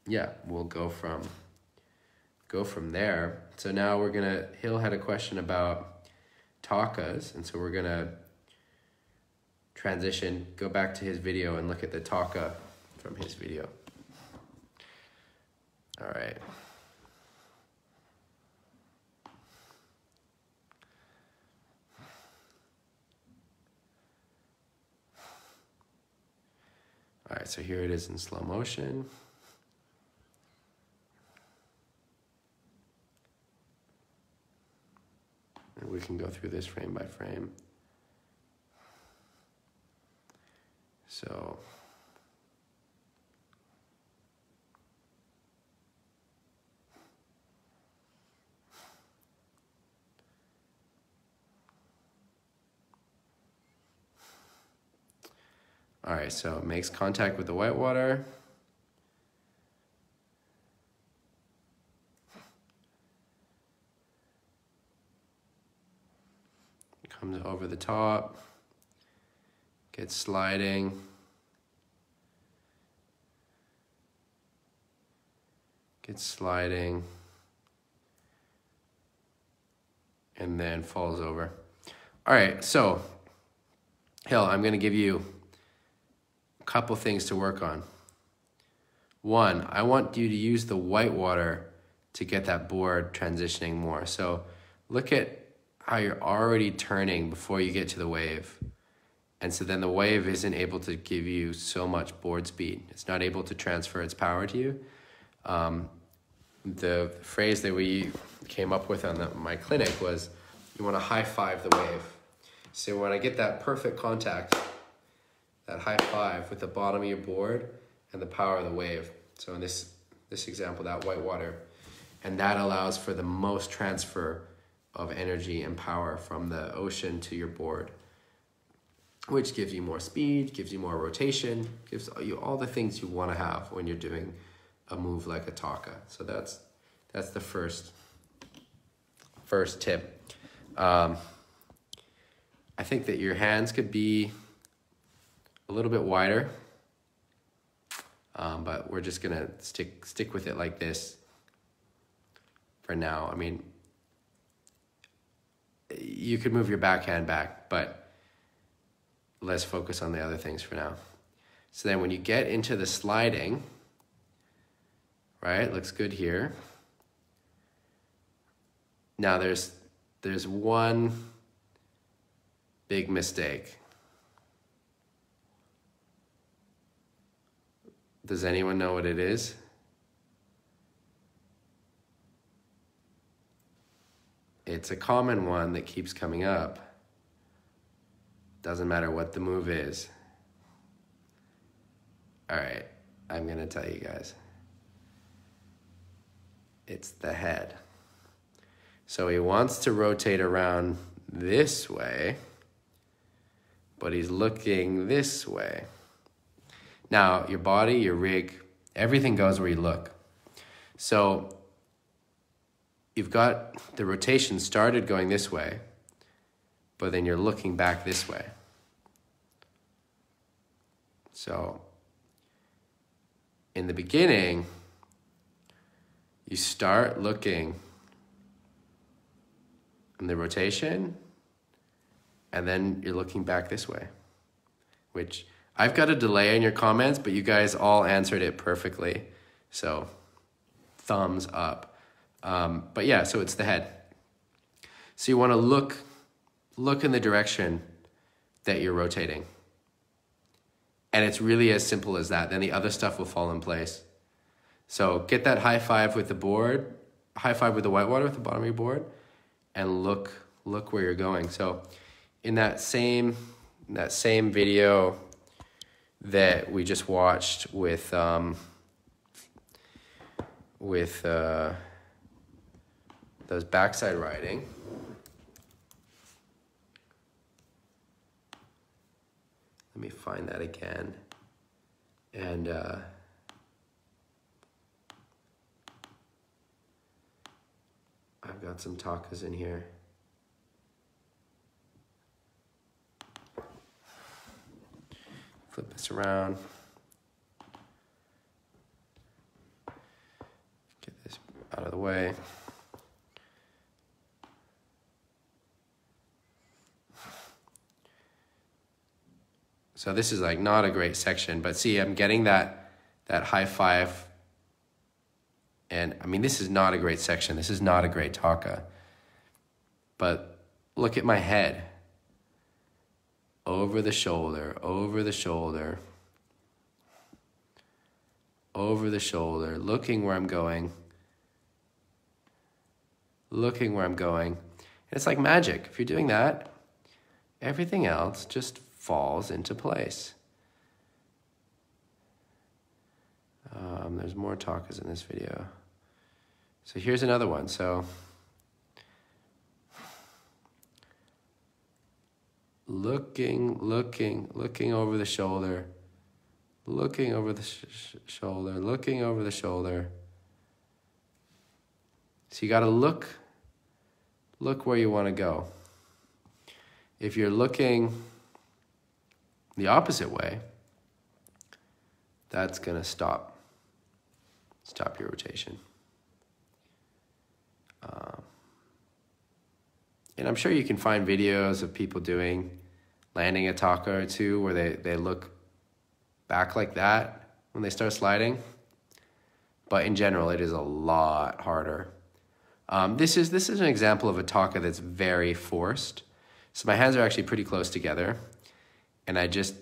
Speaker 1: yeah, we'll go from go from there. So now we're gonna. Hill had a question about takas, and so we're gonna transition, go back to his video, and look at the taka from his video. All right. All right, so here it is in slow motion. And we can go through this frame by frame. So. All right, so it makes contact with the white water. Comes over the top, gets sliding. Gets sliding. And then falls over. All right, so Hill, I'm gonna give you couple things to work on. One, I want you to use the white water to get that board transitioning more. So look at how you're already turning before you get to the wave. And so then the wave isn't able to give you so much board speed. It's not able to transfer its power to you. Um, the phrase that we came up with on the, my clinic was you want to high five the wave. So when I get that perfect contact, that high five with the bottom of your board and the power of the wave. So in this, this example, that white water, and that allows for the most transfer of energy and power from the ocean to your board, which gives you more speed, gives you more rotation, gives you all the things you want to have when you're doing a move like a taka. So that's that's the first first tip. Um, I think that your hands could be a little bit wider, um, but we're just gonna stick stick with it like this for now. I mean, you could move your backhand back, but let's focus on the other things for now. So then when you get into the sliding, right, looks good here. Now there's there's one big mistake. Does anyone know what it is? It's a common one that keeps coming up. Doesn't matter what the move is. All right, I'm gonna tell you guys. It's the head. So he wants to rotate around this way, but he's looking this way. Now, your body, your rig, everything goes where you look. So you've got the rotation started going this way, but then you're looking back this way. So in the beginning, you start looking in the rotation, and then you're looking back this way, which I've got a delay in your comments, but you guys all answered it perfectly. So thumbs up. Um, but yeah, so it's the head. So you want to look, look in the direction that you're rotating. And it's really as simple as that. Then the other stuff will fall in place. So get that high five with the board, high five with the whitewater at the bottom of your board, and look look where you're going. So in that same in that same video that we just watched with um, with uh, those backside riding. Let me find that again. And uh, I've got some takas in here. Flip this around. Get this out of the way. So this is like not a great section, but see, I'm getting that, that high five. And I mean, this is not a great section. This is not a great taka. But look at my head. Over the shoulder, over the shoulder, over the shoulder, looking where I'm going, looking where I'm going. And it's like magic. If you're doing that, everything else just falls into place. Um, there's more takas in this video. So here's another one. So looking, looking, looking over the shoulder, looking over the sh shoulder, looking over the shoulder. So you got to look, look where you want to go. If you're looking the opposite way, that's going to stop, stop your rotation. Um, and I'm sure you can find videos of people doing landing a taka or two where they, they look back like that when they start sliding. But in general, it is a lot harder. Um, this is this is an example of a taka that's very forced. So my hands are actually pretty close together and I just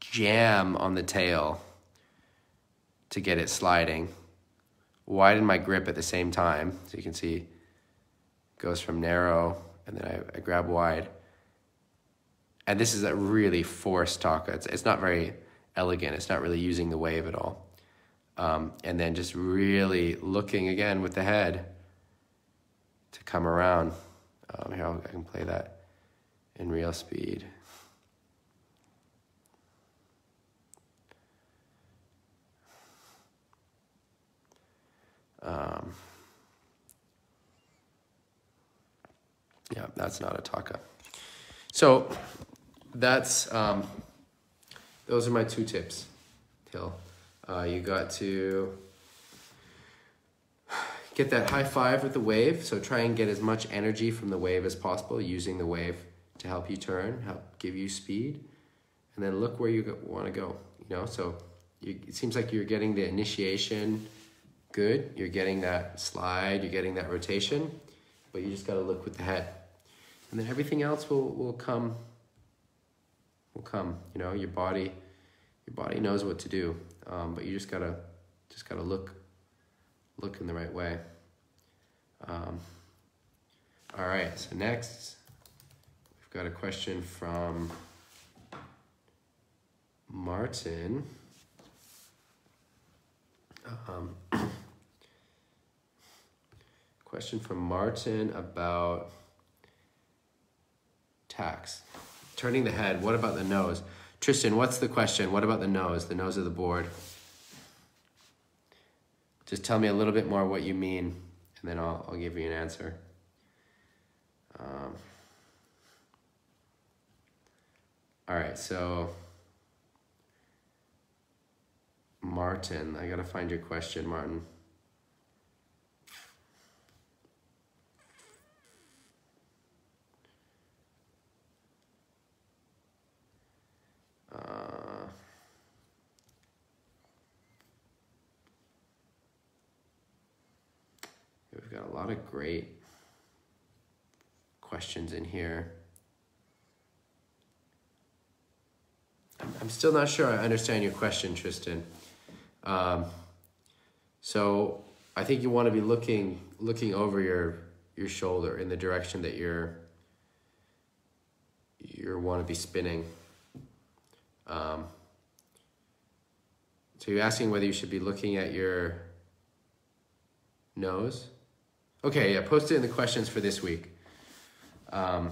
Speaker 1: jam on the tail to get it sliding. Widen my grip at the same time. So you can see goes from narrow and then I, I grab wide. And this is a really forced taka. It's, it's not very elegant. It's not really using the wave at all. Um, and then just really looking again with the head to come around. Um, here, I'll, I can play that in real speed. Um, yeah, that's not a taka. So that's um, those are my two tips, Hill. Uh, you got to get that high five with the wave. So try and get as much energy from the wave as possible using the wave to help you turn, help give you speed. And then look where you want to go, you know? So you, it seems like you're getting the initiation good. You're getting that slide, you're getting that rotation, but you just got to look with the head. And then everything else will, will come, will come, you know, your body, your body knows what to do. Um, but you just gotta, just gotta look, look in the right way. Um, all right, so next, we've got a question from Martin. Um, question from Martin about tacks. Turning the head, what about the nose? Tristan, what's the question? What about the nose, the nose of the board? Just tell me a little bit more what you mean. and then I'll, I'll give you an answer. Um, all right, so Martin, I gotta find your question, Martin. Uh, we've got a lot of great questions in here. I'm, I'm still not sure I understand your question, Tristan. Um, so I think you want to be looking looking over your your shoulder in the direction that you're you want to be spinning. Um, so you're asking whether you should be looking at your nose. Okay, yeah, post it in the questions for this week. Um,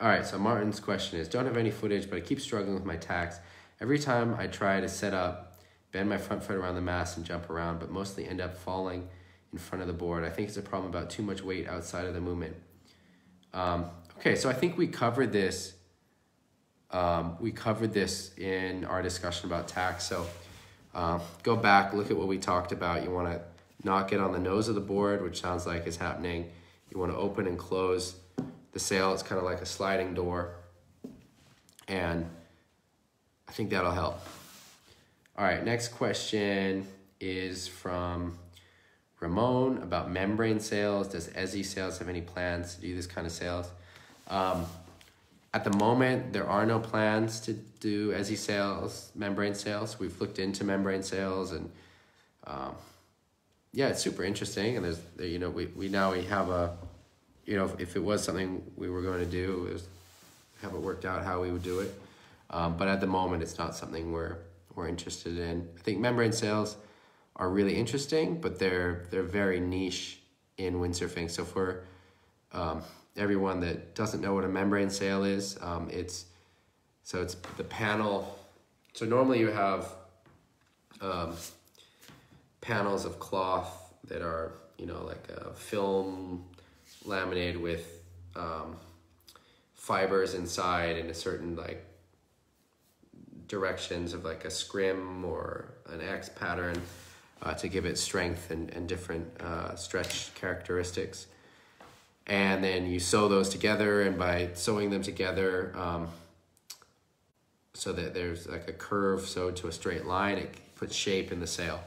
Speaker 1: all right, so Martin's question is, don't have any footage, but I keep struggling with my tacks. Every time I try to set up, bend my front foot around the mast and jump around, but mostly end up falling in front of the board. I think it's a problem about too much weight outside of the movement. Um, okay, so I think we covered this. Um, we covered this in our discussion about tacks. So uh, go back, look at what we talked about. You want to knock it on the nose of the board, which sounds like is happening. You want to open and close the sail. It's kind of like a sliding door. And I think that'll help. All right, next question is from Ramon about membrane sails. Does Ezzy Sails have any plans to do this kind of sails? Um, at the moment, there are no plans to do Ezzy sails, membrane sails. We've looked into membrane sails and um, yeah, it's super interesting. And there's, you know, we, we now we have a, you know, if, if it was something we were going to do, was, have it worked out how we would do it. Um, but at the moment, it's not something we're, we're interested in. I think membrane sails, are really interesting, but they're they're very niche in windsurfing. So for um, everyone that doesn't know what a membrane sail is, um, it's so it's the panel. So normally you have um, panels of cloth that are you know like a film laminated with um, fibers inside in a certain like directions of like a scrim or an X pattern uh, to give it strength and, and different uh, stretch characteristics. And then you sew those together, and by sewing them together, um, so that there's like a curve sewed to a straight line, it puts shape in the sail,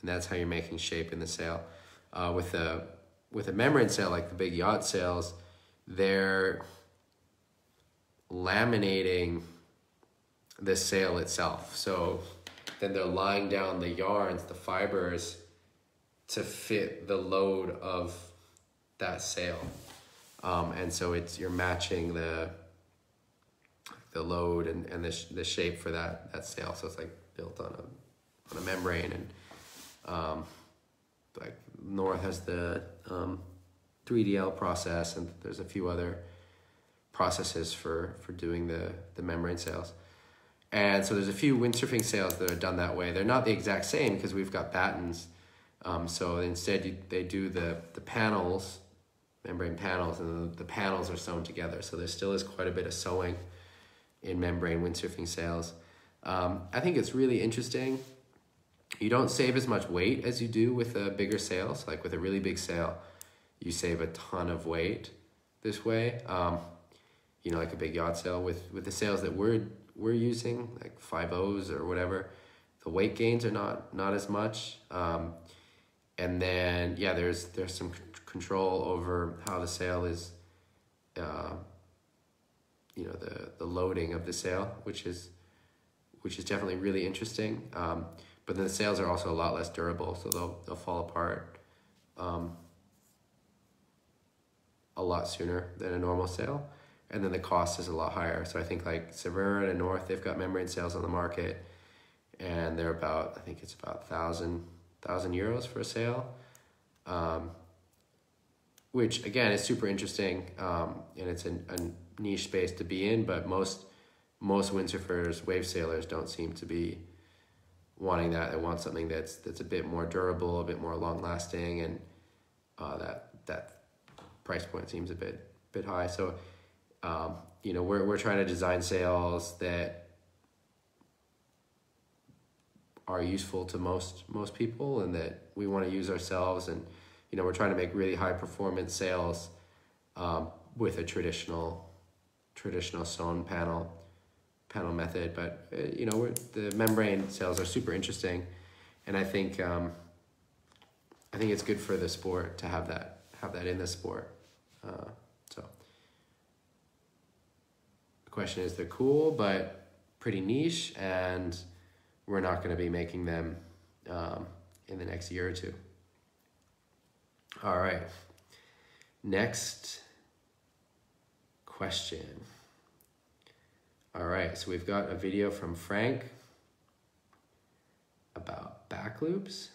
Speaker 1: and that's how you're making shape in the sail. Uh, with a with a membrane sail like the big yacht sails, they're laminating the sail itself. So then they're lying down the yarns, the fibers, to fit the load of that sail. Um, and so it's you're matching the the load and, and the, sh- the shape for that that sail. So it's like built on a on a membrane and um, like North has the um, 3DL process and there's a few other processes for for doing the the membrane sails. And so there's a few windsurfing sails that are done that way. They're not the exact same because we've got battens. Um, so instead you, they do the, the panels, membrane panels, and the, the panels are sewn together. So there still is quite a bit of sewing in membrane windsurfing sails. Um, I think it's really interesting. You don't save as much weight as you do with a bigger sail. So like with a really big sail, you save a ton of weight this way. Um, you know, like a big yacht sail with, with the sails that we're we're using, like five O's or whatever, the weight gains are not not as much. Um, and then yeah, there's there's some control over how the sail is, uh, you know, the the loading of the sail, which is which is definitely really interesting. Um, but then the sails are also a lot less durable, so they'll they'll fall apart um, a lot sooner than a normal sail and then the cost is a lot higher. So I think like Severne and North, they've got membrane sails on the market, and they're about I think it's about thousand thousand euros for a sail, um, which again is super interesting, um, and it's a, a niche space to be in. But most most windsurfers, wave sailors don't seem to be wanting that. They want something that's that's a bit more durable, a bit more long lasting, and uh, that that price point seems a bit bit high. So, um, you know, we're we're trying to design sails that are useful to most most people, and that we want to use ourselves. And you know, we're trying to make really high performance sails um, with a traditional traditional sewn panel panel method. But uh, you know, the membrane sails are super interesting, and I think um, I think it's good for the sport to have that have that in the sport. Uh, so the question is, they're cool, but pretty niche, and we're not going to be making them um, in the next year or two. All right. Next question. All right, so we've got a video from Frank about back loops.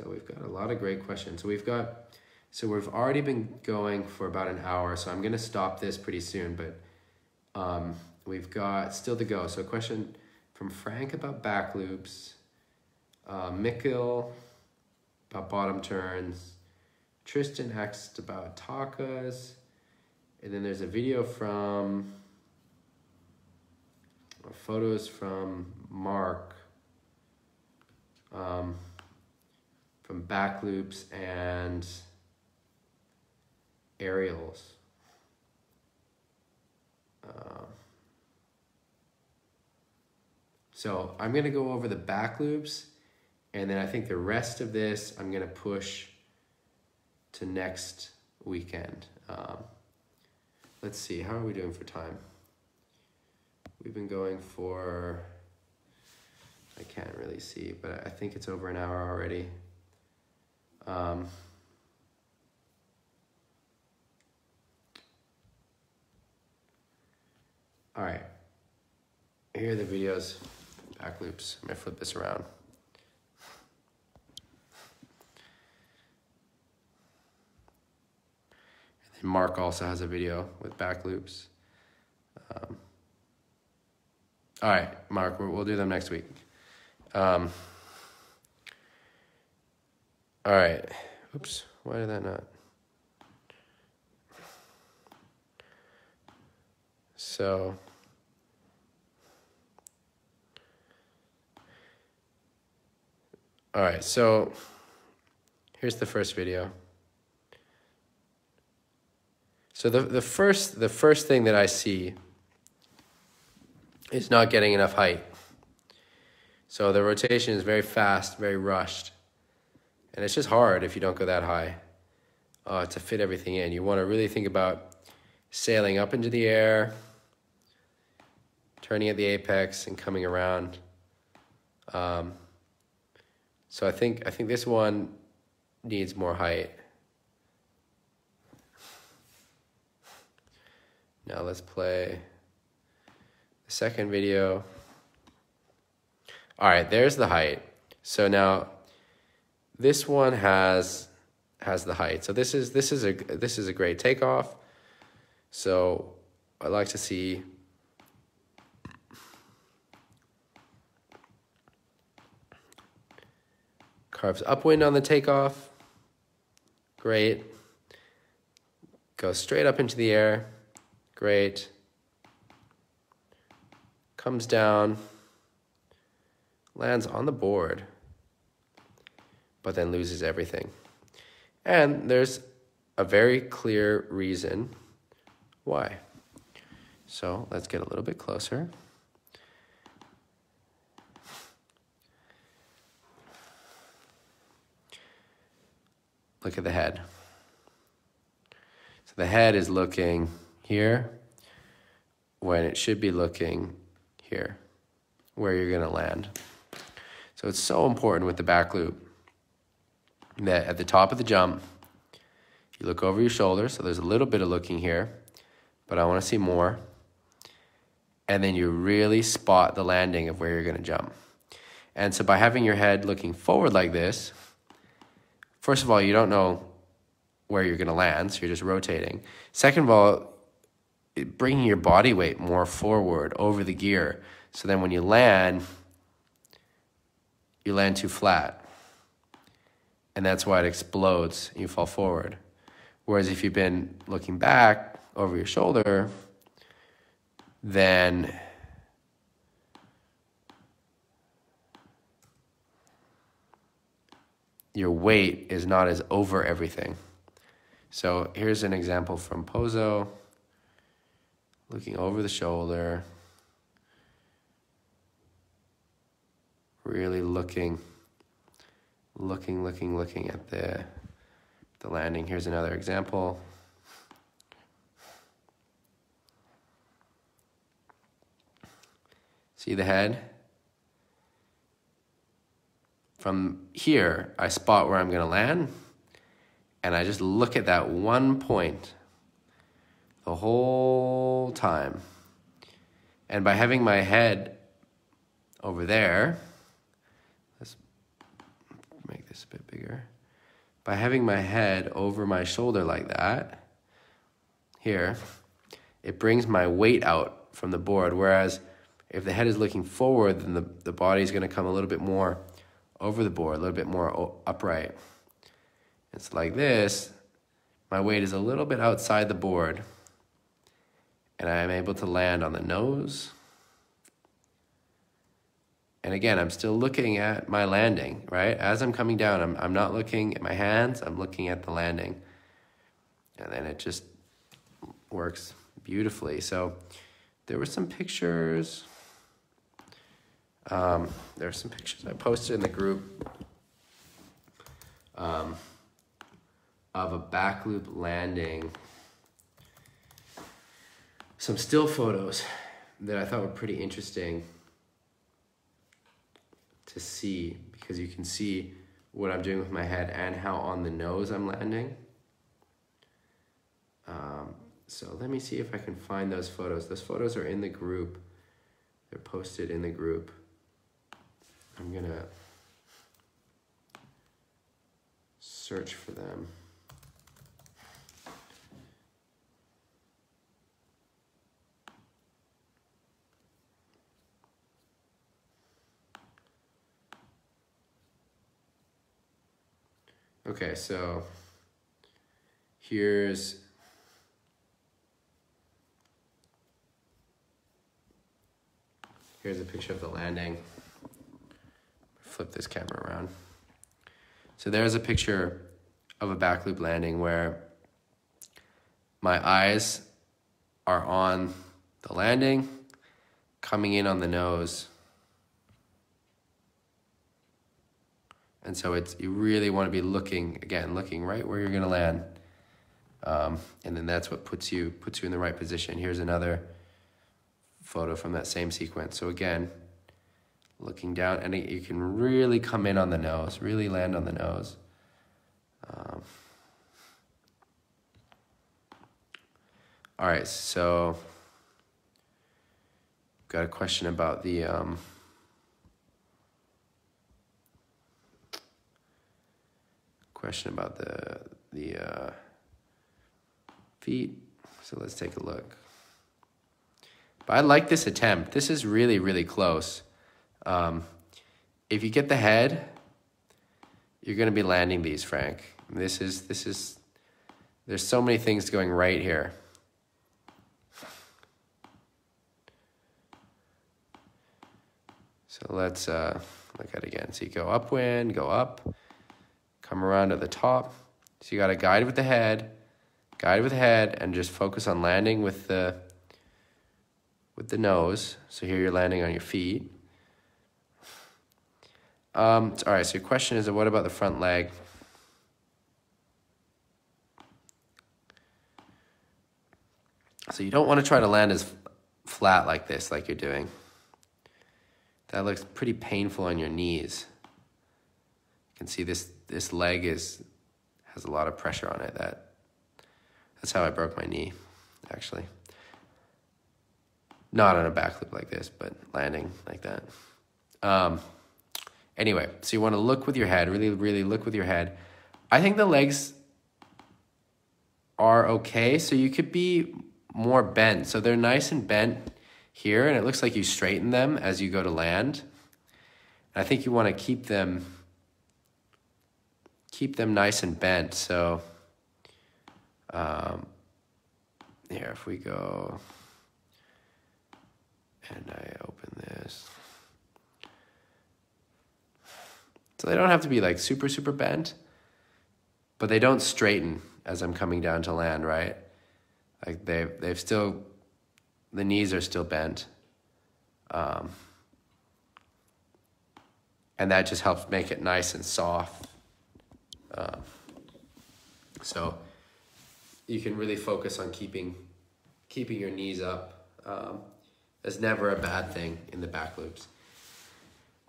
Speaker 1: So we've got a lot of great questions. So we've got, so we've already been going for about an hour, so I'm gonna stop this pretty soon, but um, we've got still to go. So a question from Frank about back loops uh, Mikkel about bottom turns, Tristan asked about takas, and then there's a video from photos from Mark um, from back loops and aerials. Uh, so I'm going to go over the back loops and then I think the rest of this, I'm going to push to next weekend. Um, let's see, how are we doing for time? We've been going for, I can't really see, but I think it's over an hour already. Um, all right, here are the videos, back loops. I'm gonna flip this around. And Mark also has a video with back loops. Um, all right, Mark, we'll do them next week. Um, all right. Oops, why did that not? So, all right, so here's the first video. So the, the first the first thing that I see is not getting enough height. So the rotation is very fast, very rushed. And it's just hard if you don't go that high uh, to fit everything in. You want to really think about sailing up into the air, turning at the apex, and coming around. Um, so I think I think this one needs more height. Now let's play the second video. All right, there's the height. So now this one has has the height. So this is this is a this is a great takeoff. So I like to see carves upwind on the takeoff. Great. Goes straight up into the air. Great. Comes down, lands on the board, but then loses everything. And there's a very clear reason why. So let's get a little bit closer. Look at the head. So the head is looking here when it should be looking here, where you're to land. So it's so important with the back loop that at the top of the jump, you look over your shoulder. So there's a little bit of looking here, but I want to see more. And then you really spot the landing of where you're going to jump. And so by having your head looking forward like this, first of all, you don't know where you're going to land, so you're just rotating. Second of all, bringing your body weight more forward over the gear. So then when you land, you land too flat. And that's why it explodes and you fall forward. Whereas if you've been looking back over your shoulder, then your weight is not as over everything. So here's an example from Pozo, looking over the shoulder, really looking, looking, looking, looking at the, the landing. Here's another example. See the head? From here, I spot where I'm going to land, and I just look at that one point the whole time. And by having my head over there, let's make this bit bigger. By having my head over my shoulder like that, here, it brings my weight out from the board. Whereas if the head is looking forward, then the, the body is going to come a little bit more over the board, a little bit more upright. It's like this. My weight is a little bit outside the board. And I am able to land on the nose. And again, I'm still looking at my landing, right? As I'm coming down, I'm, I'm not looking at my hands, I'm looking at the landing. And then it just works beautifully. So there were some pictures. Um, there are some pictures I posted in the group um, of a back loop landing. Some still photos that I thought were pretty interesting to see because you can see what I'm doing with my head and how on the nose I'm landing. Um, so let me see if I can find those photos. Those photos are in the group. They're posted in the group. I'm gonna search for them. Okay, so here's here's a picture of the landing flip this camera around. So there's a picture of a back loop landing where my eyes are on the landing, coming in on the nose. And so it's you really want to be looking again, looking right where you're going to land, um, and then that's what puts you puts you in the right position. Here's another photo from that same sequence. So again, looking down, and it, you can really come in on the nose, really land on the nose. Um, all right, so got a question about the um, question about the the uh, feet. So let's take a look. But I like this attempt. This is really, really close. Um, if you get the head, you're going to be landing these, Frank. This is, this is, there's so many things going right here. So let's uh, look at it again. So you go upwind, go up, come around to the top. So you got a guide with the head, guide with the head, and just focus on landing with the with the nose. So here you're landing on your feet. Um, all right, so your question is, what about the front leg? So you don't want to try to land as flat like this, like you're doing. That looks pretty painful on your knees. You can see this, this leg is, has a lot of pressure on it. That, that's how I broke my knee, actually. Not on a back loop like this, but landing like that. Um, Anyway, so you want to look with your head, really, really look with your head. I think the legs are okay, so you could be more bent. So they're nice and bent here, and it looks like you straighten them as you go to land. I think you want to keep them keep them nice and bent. So um, here, if we go and I open this. So they don't have to be like super, super bent, but they don't straighten as I'm coming down to land, right? Like they've, they've still, the knees are still bent. Um, and that just helps make it nice and soft. Um, so you can really focus on keeping keeping your knees up. Um, is never a bad thing in the back loops.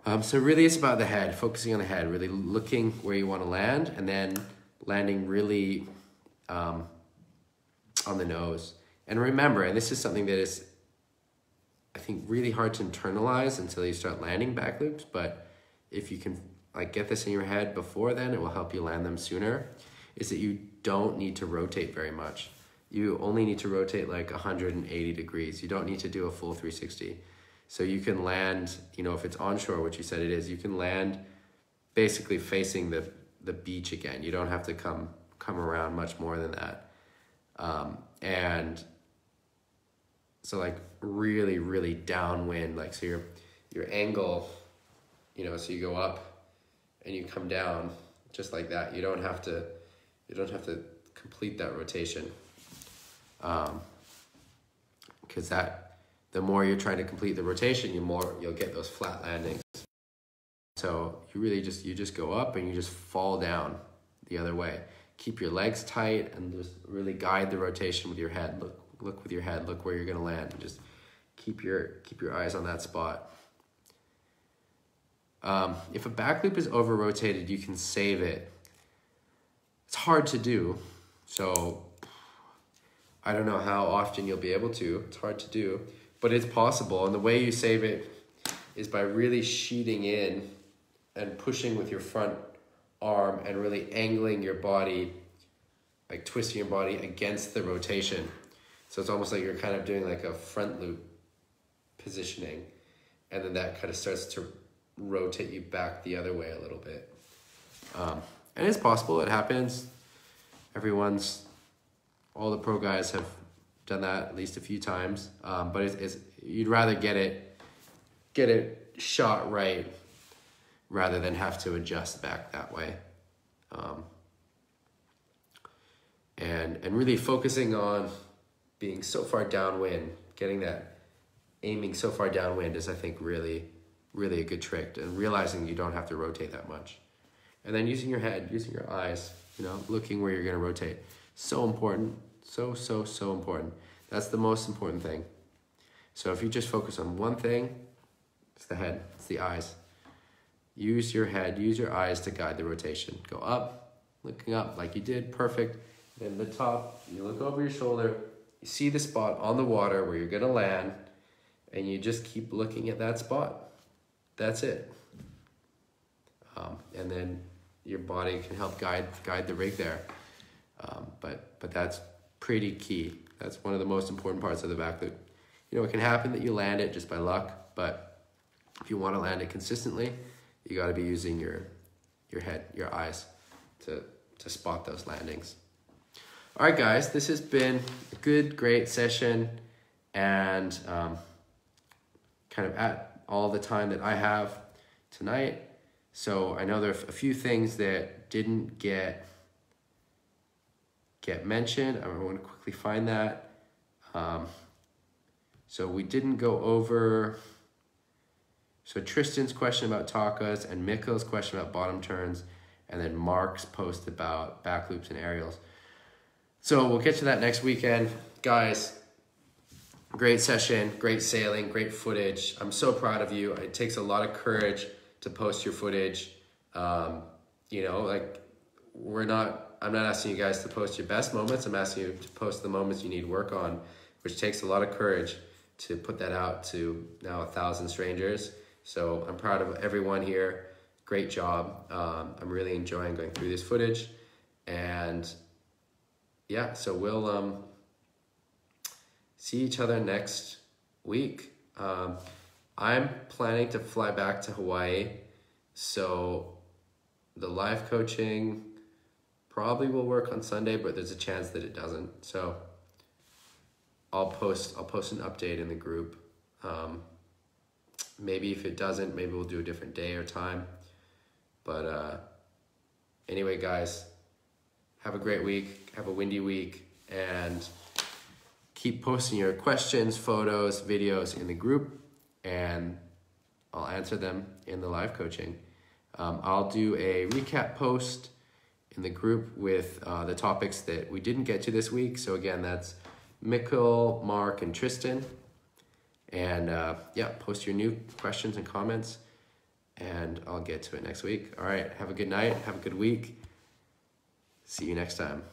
Speaker 1: Um, so really it's about the head, focusing on the head, really looking where you want to land and then landing really um, on the nose. And remember, and this is something that is, I think, really hard to internalize until you start landing back loops, but if you can like get this in your head before then, it will help you land them sooner, is that you don't need to rotate very much you only need to rotate like 180 degrees. You don't need to do a full 360. So you can land, you know, if it's onshore, which you said it is, you can land basically facing the, the beach again. You don't have to come come around much more than that. Um, and so like really, really downwind, like so your your angle, you know, so you go up and you come down just like that. You don't have to you don't have to complete that rotation because um, that the more you're trying to complete the rotation, you more you'll get those flat landings. So you really just you just go up and you just fall down the other way. Keep your legs tight and just really guide the rotation with your head. Look look with your head. Look where you're gonna land. And just keep your keep your eyes on that spot. Um, if a back loop is over rotated, you can save it. It's hard to do, so I don't know how often you'll be able to. It's hard to do, but it's possible. And the way you save it is by really sheeting in and pushing with your front arm and really angling your body, like twisting your body against the rotation. So it's almost like you're kind of doing like a front loop positioning. And then that kind of starts to rotate you back the other way a little bit. Um, and it's possible, it happens. Everyone's all the pro guys have done that at least a few times. Um, but it's, it's you'd rather get it get it shot right rather than have to adjust back that way. Um, and and really focusing on being so far downwind, getting that aiming so far downwind is I think really really a good trick and realizing you don't have to rotate that much. And then using your head, using your eyes, you know, looking where you're going to rotate. So important. So, so, so important. That's the most important thing. So if you just focus on one thing, it's the head, it's the eyes. Use your head, use your eyes to guide the rotation. Go up, looking up like you did, perfect. Then the top, you look over your shoulder, you see the spot on the water where you're gonna land, and you just keep looking at that spot. That's it. Um, and then your body can help guide guide the rig there. Um, but but that's pretty key. That's one of the most important parts of the back loop. You know, it can happen that you land it just by luck, but if you want to land it consistently, you got to be using your your head, your eyes to to spot those landings. All right, guys, this has been a good, great session, and um, kind of at all the time that I have tonight. So I know there are a few things that didn't get get mentioned. I want to quickly find that. Um, so we didn't go over, so Tristan's question about takas and Mikkel's question about bottom turns, and then Mark's post about back loops and aerials. So we'll get to that next weekend. Guys, great session, great sailing, great footage. I'm so proud of you. It takes a lot of courage to post your footage. Um, you know, like we're not I'm not asking you guys to post your best moments. I'm asking you to post the moments you need work on, which takes a lot of courage to put that out to now a thousand strangers. So I'm proud of everyone here. great job. Um, I'm really enjoying going through this footage, and yeah, so we'll um, see each other next week. Um, I'm planning to fly back to Hawaii, so the live coaching probably will work on Sunday, but there's a chance that it doesn't. So I'll post I'll post an update in the group. Um, maybe if it doesn't, maybe we'll do a different day or time. But uh, anyway, guys, have a great week. Have a windy week, and keep posting your questions, photos, videos in the group, and I'll answer them in the live coaching. Um, I'll do a recap post in the group with uh, the topics that we didn't get to this week. So again, that's Mikkel, Mark, and Tristan. And uh, yeah, post your new questions and comments, and I'll get to it next week. All right, have a good night, have a good week. See you next time.